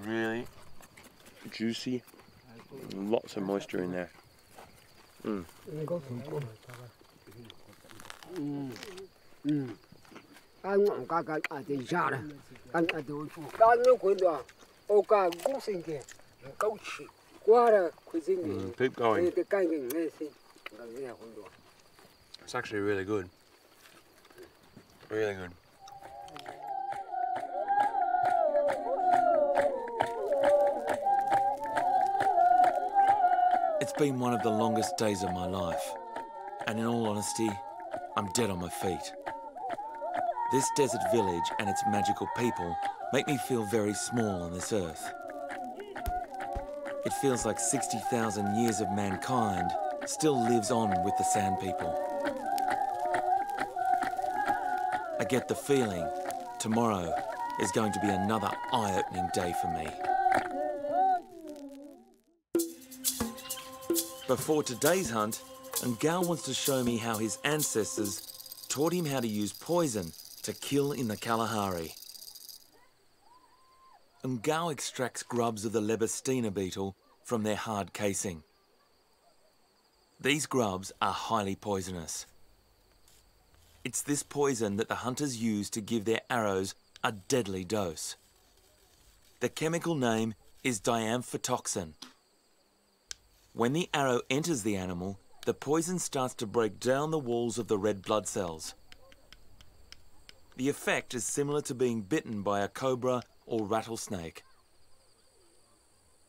really juicy. Lots of moisture in there. Mm. Cái ngọn cá cái ở trên xa đây. Cái ở đâu chú. Cái nó quên đó. Ô cá cũng sinh kìa. Câu chỉ. Qua là quên sinh kìa. Mm, keep going. It's actually really good. Really good. It's been one of the longest days of my life. And in all honesty, I'm dead on my feet. This desert village and its magical people make me feel very small on this earth. It feels like 60,000 years of mankind still lives on with the San People. I get the feeling tomorrow is going to be another eye opening day for me. Before today's hunt, Ngal wants to show me how his ancestors taught him how to use poison to kill in the Kalahari. Ngao extracts grubs of the Lebistina beetle from their hard casing. These grubs are highly poisonous. It's this poison that the hunters use to give their arrows a deadly dose. The chemical name is diamphotoxin. When the arrow enters the animal, the poison starts to break down the walls of the red blood cells. The effect is similar to being bitten by a cobra or rattlesnake.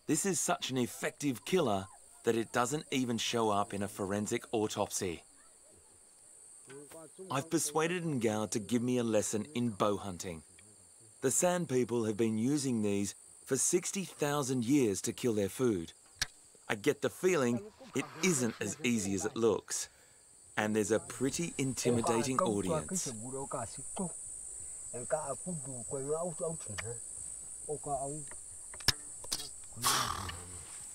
This is such an effective killer that it doesn't even show up in a forensic autopsy. I've persuaded Ngao to give me a lesson in bow hunting. The San people have been using these for 60,000 years to kill their food. I get the feeling it isn't as easy as it looks. And there's a pretty intimidating audience.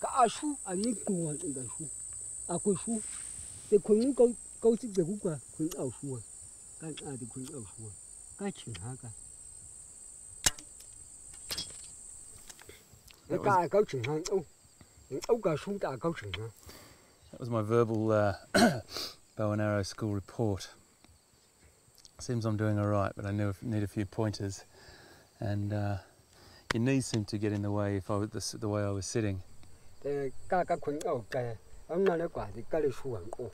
ka se una ko ka te nga ro an nga khon au hu khon au shu chi ku tsi de ku to ka a shu a ni ku wa nga shu a ko shu te khon ko ko tsi de ku ka au shu wa ka a de khon au shu ka chi ha ka That ka was, ka chi ha au au ka shu ta ka chi ha that was my verbal uh, bow and arrow school report. Seems I'm doing all right, but I need a- few pointers. And uh, your knees seem to get in the way if I the, the way I was sitting. Te ka ka khon au ka am na le kwa de ka le shu ko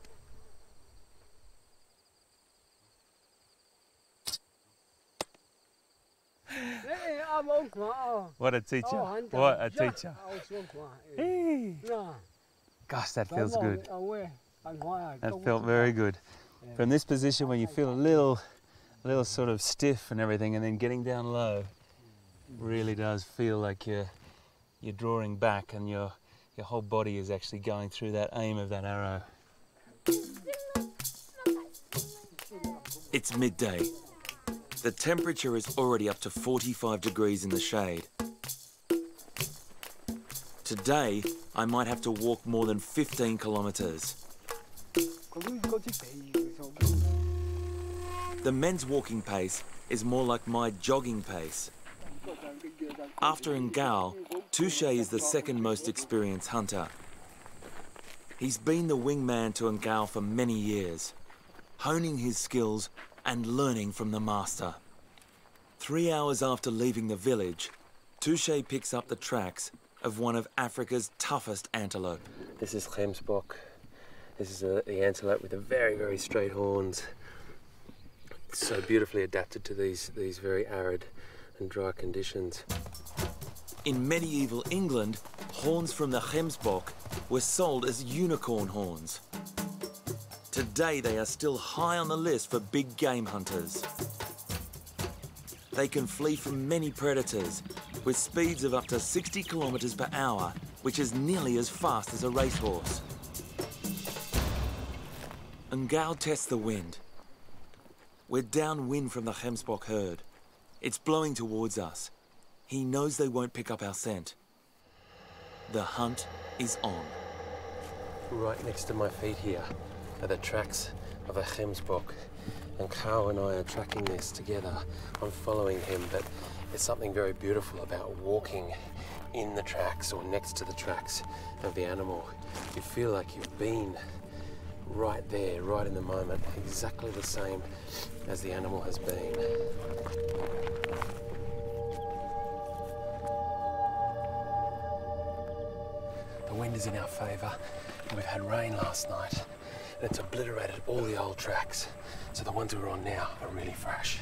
a mo kwa. What a teacher! Oh, what a teacher! a o so kwa. Hey, gosh, that feels good. a we, an hoa, ka That felt very good. From this position, when you feel a little, a little sort of stiff and everything, and then getting down low, really does feel like you're, you're drawing back, and your, your whole body is actually going through that aim of that arrow. It's midday. The temperature is already up to 45 degrees in the shade. Today, I might have to walk more than 15 kilometres. The men's walking pace is more like my jogging pace. After Ngal, Touche is the second most experienced hunter. He's been the wingman to Ngal for many years, honing his skills and learning from the master. Three hours after leaving the village, Touche picks up the tracks of one of Africa's toughest antelope. This is Gemsbok. This is a, the antelope with the very, very straight horns. So beautifully adapted to these, these very arid and dry conditions. In medieval England, horns from the Gemsbok were sold as unicorn horns. Today they are still high on the list for big game hunters. They can flee from many predators with speeds of up to 60 kilometres per hour, which is nearly as fast as a racehorse. Ngao tests the wind. We're downwind from the Gemsbok herd. It's blowing towards us. He knows they won't pick up our scent. The hunt is on. Right next to my feet here are the tracks of a Gemsbok. And Carl and I are tracking this together. I'm following him, but there's something very beautiful about walking in the tracks or next to the tracks of the animal. You feel like you've been right there, right in the moment, exactly the same as the animal has been. The wind is in our favour. We've had rain last night and it's obliterated all the old tracks. So the ones we're on now are really fresh.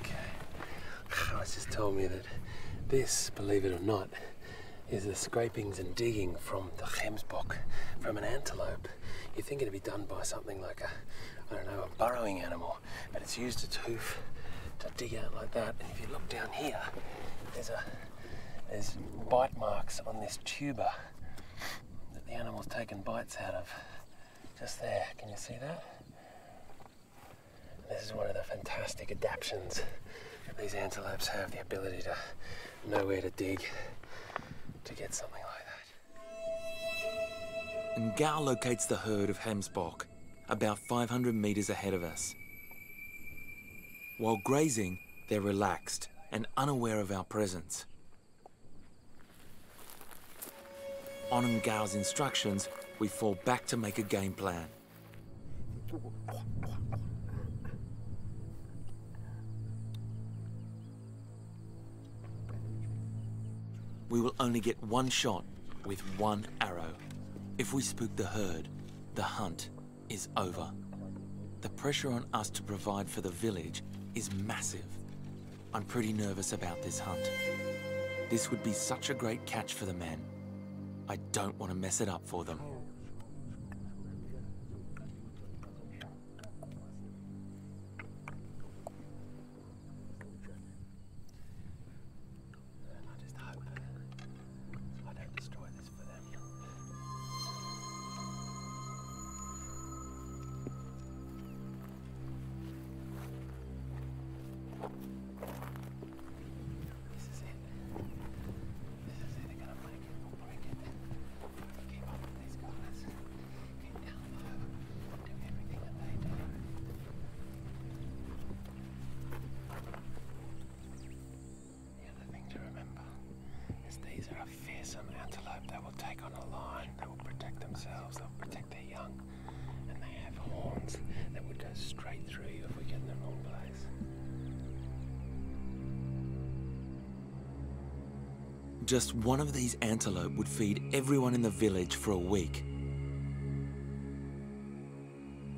Okay. Carlos just told me that this, believe it or not, is the scrapings and digging from the Gemsbok, from an antelope. You think it'd be done by something like a, I don't know, a burrowing animal, but it's used its hoof to dig out like that. And if you look down here, there's a there's bite marks on this tuber that the animal's taken bites out of. Just there, can you see that? This is one of the fantastic adaptions that these antelopes have, the ability to know where to dig to get something that. Ngao locates the herd of Gemsbok about 500 metres ahead of us. While grazing, they're relaxed and unaware of our presence. On Ngao's instructions, we fall back to make a game plan. We will only get one shot with one arrow. If we spook the herd, the hunt is over. The pressure on us to provide for the village is massive. I'm pretty nervous about this hunt. This would be such a great catch for the men. I don't want to mess it up for them. Just one of these antelope would feed everyone in the village for a week.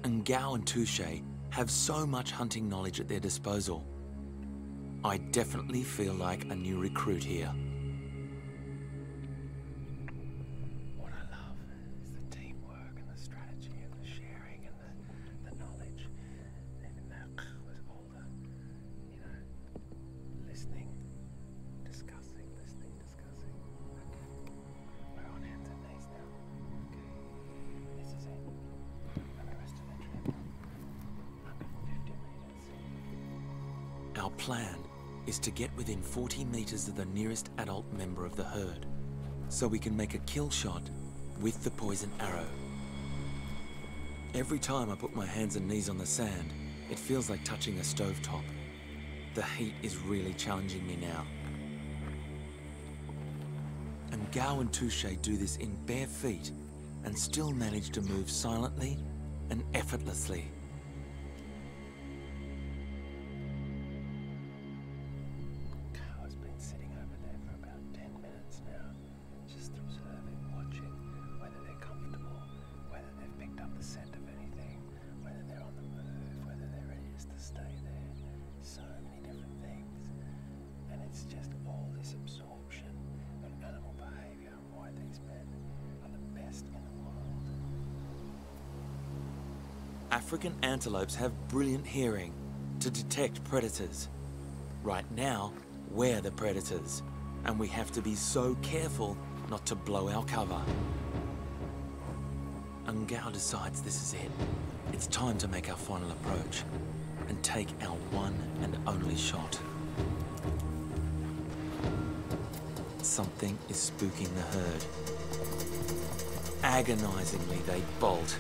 And Gao and Touche have so much hunting knowledge at their disposal. I definitely feel like a new recruit here. 40 meters of the nearest adult member of the herd, so we can make a kill shot with the poison arrow. Every time I put my hands and knees on the sand, it feels like touching a stovetop. The heat is really challenging me now. And Gao and Touche do this in bare feet and still manage to move silently and effortlessly. Antelopes have brilliant hearing to detect predators. Right now, we're the predators, and we have to be so careful not to blow our cover. Ngao decides this is it. It's time to make our final approach and take our one and only shot. Something is spooking the herd. Agonizingly, they bolt.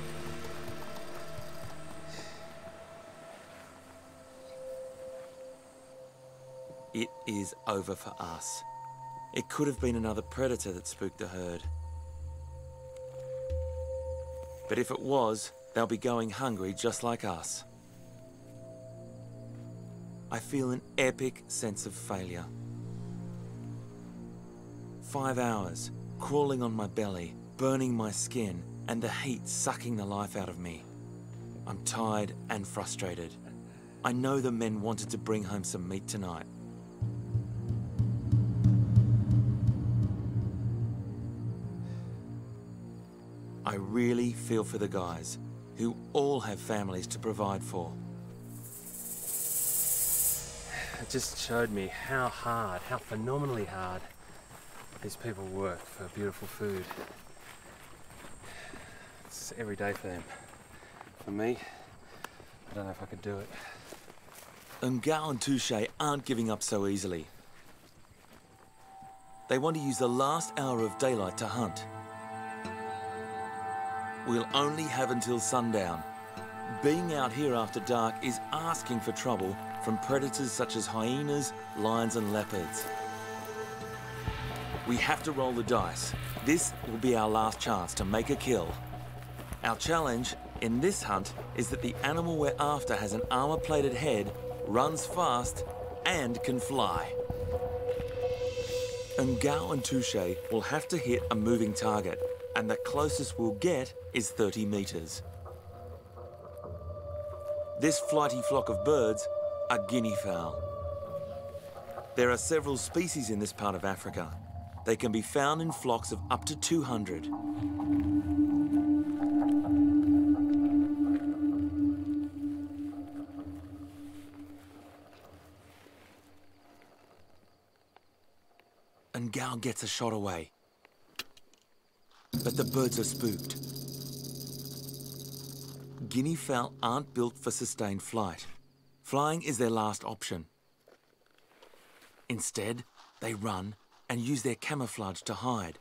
Is over for us. It could have been another predator that spooked the herd. But if it was, they'll be going hungry just like us. I feel an epic sense of failure. Five hours, crawling on my belly, burning my skin, and the heat sucking the life out of me. I'm tired and frustrated. I know the men wanted to bring home some meat tonight. I really feel for the guys who all have families to provide for. It just showed me how hard, how phenomenally hard these people work for beautiful food. It's every day for them. For me, I don't know if I could do it. Ngao and Touche aren't giving up so easily. They want to use the last hour of daylight to hunt. We'll only have until sundown. Being out here after dark is asking for trouble from predators such as hyenas, lions, and leopards. We have to roll the dice. This will be our last chance to make a kill. Our challenge in this hunt is that the animal we're after has an armor-plated head, runs fast, and can fly. Ngao and Touche will have to hit a moving target, and the closest we'll get is 30 meters. This flighty flock of birds are guinea fowl. There are several species in this part of Africa. they can be found in flocks of up to 200. And Gal gets a shot away. But the birds are spooked. Guinea fowl aren't built for sustained flight. Flying is their last option. Instead, they run and use their camouflage to hide.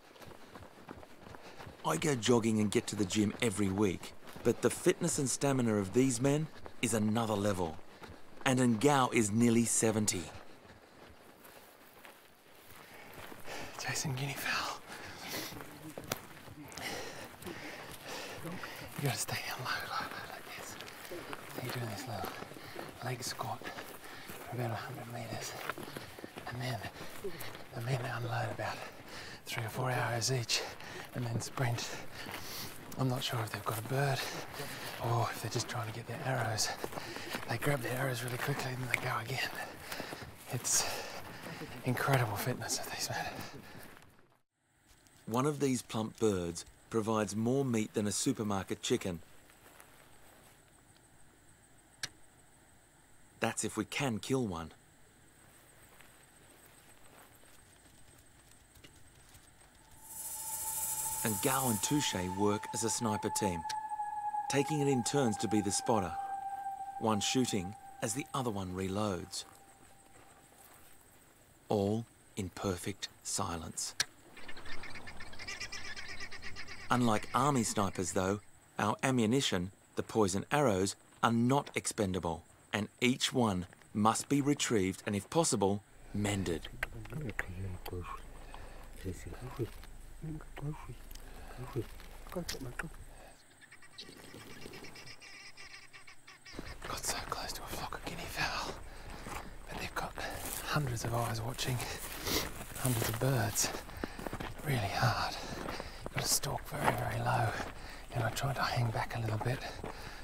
I go jogging and get to the gym every week, but the fitness and stamina of these men is another level. And Ngao is nearly 70. Chasing guinea fowl. You gotta stay down low, low, low, like this. So you're doing this little leg squat for about 100 metres. And then the men unload about three or four hours each and then sprint. I'm not sure if they've got a bird or if they're just trying to get their arrows. They grab their arrows really quickly and then they go again. It's incredible fitness of these men. One of these plump birds provides more meat than a supermarket chicken. That's if we can kill one. And Gao and Touche work as a sniper team, taking it in turns to be the spotter, one shooting as the other one reloads. All in perfect silence. Unlike army snipers, though, our ammunition, the poison arrows, are not expendable, and each one must be retrieved and, if possible, mended. Got so close to a flock of guinea fowl, but they've got hundreds of eyes watching, hundreds of birds. Really hard. Got to stalk very, very low, and I try to hang back a little bit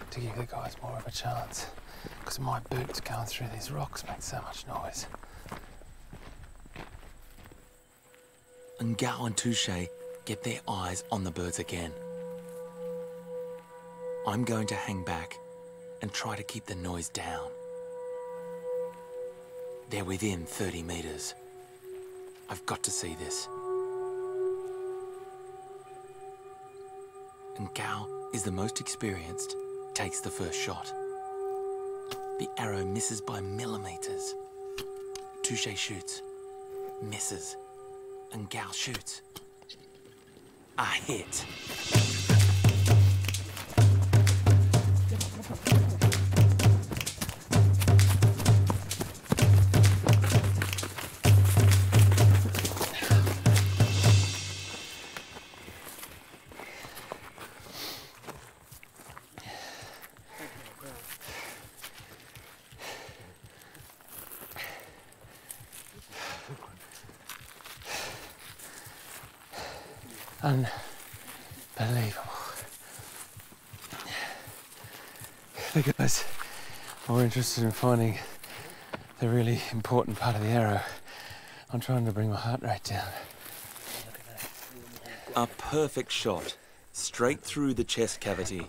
to give the guys more of a chance, because my boots going through these rocks make so much noise. And Gao and Touche get their eyes on the birds again. I'm going to hang back and try to keep the noise down. They're within 30 metres. I've got to see this. And Gao is the most experienced, takes the first shot. The arrow misses by millimetres. Touche shoots, misses, and Gao shoots. A hit. Interested in finding the really important part of the arrow. I'm trying to bring my heart rate down. A perfect shot, straight through the chest cavity.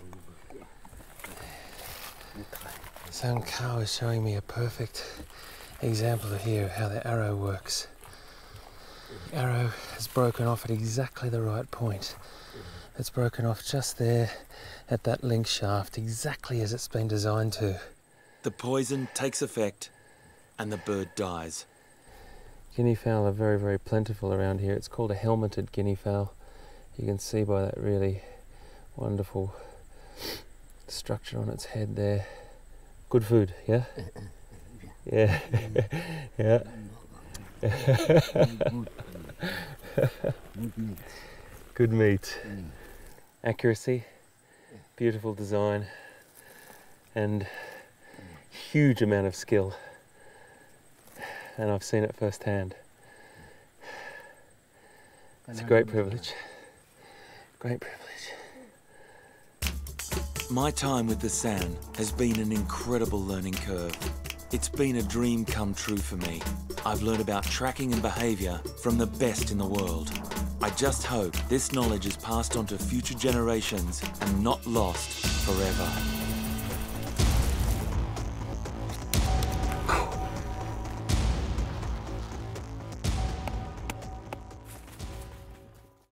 Sam Cow is showing me a perfect example here of how the arrow works. The arrow has broken off at exactly the right point. It's broken off just there at that link shaft, exactly as it's been designed to. The poison takes effect and the bird dies. Guinea fowl are very, very plentiful around here. It's called a helmeted guinea fowl. You can see by that really wonderful structure on its head there. Good food, yeah? Yeah. yeah. Good meat. Mm. Accuracy, beautiful design, and huge amount of skill. And I've seen it firsthand. It's a great privilege. Great privilege. My time with the San has been an incredible learning curve. It's been a dream come true for me. I've learned about tracking and behaviour from the best in the world. I just hope this knowledge is passed on to future generations and not lost forever.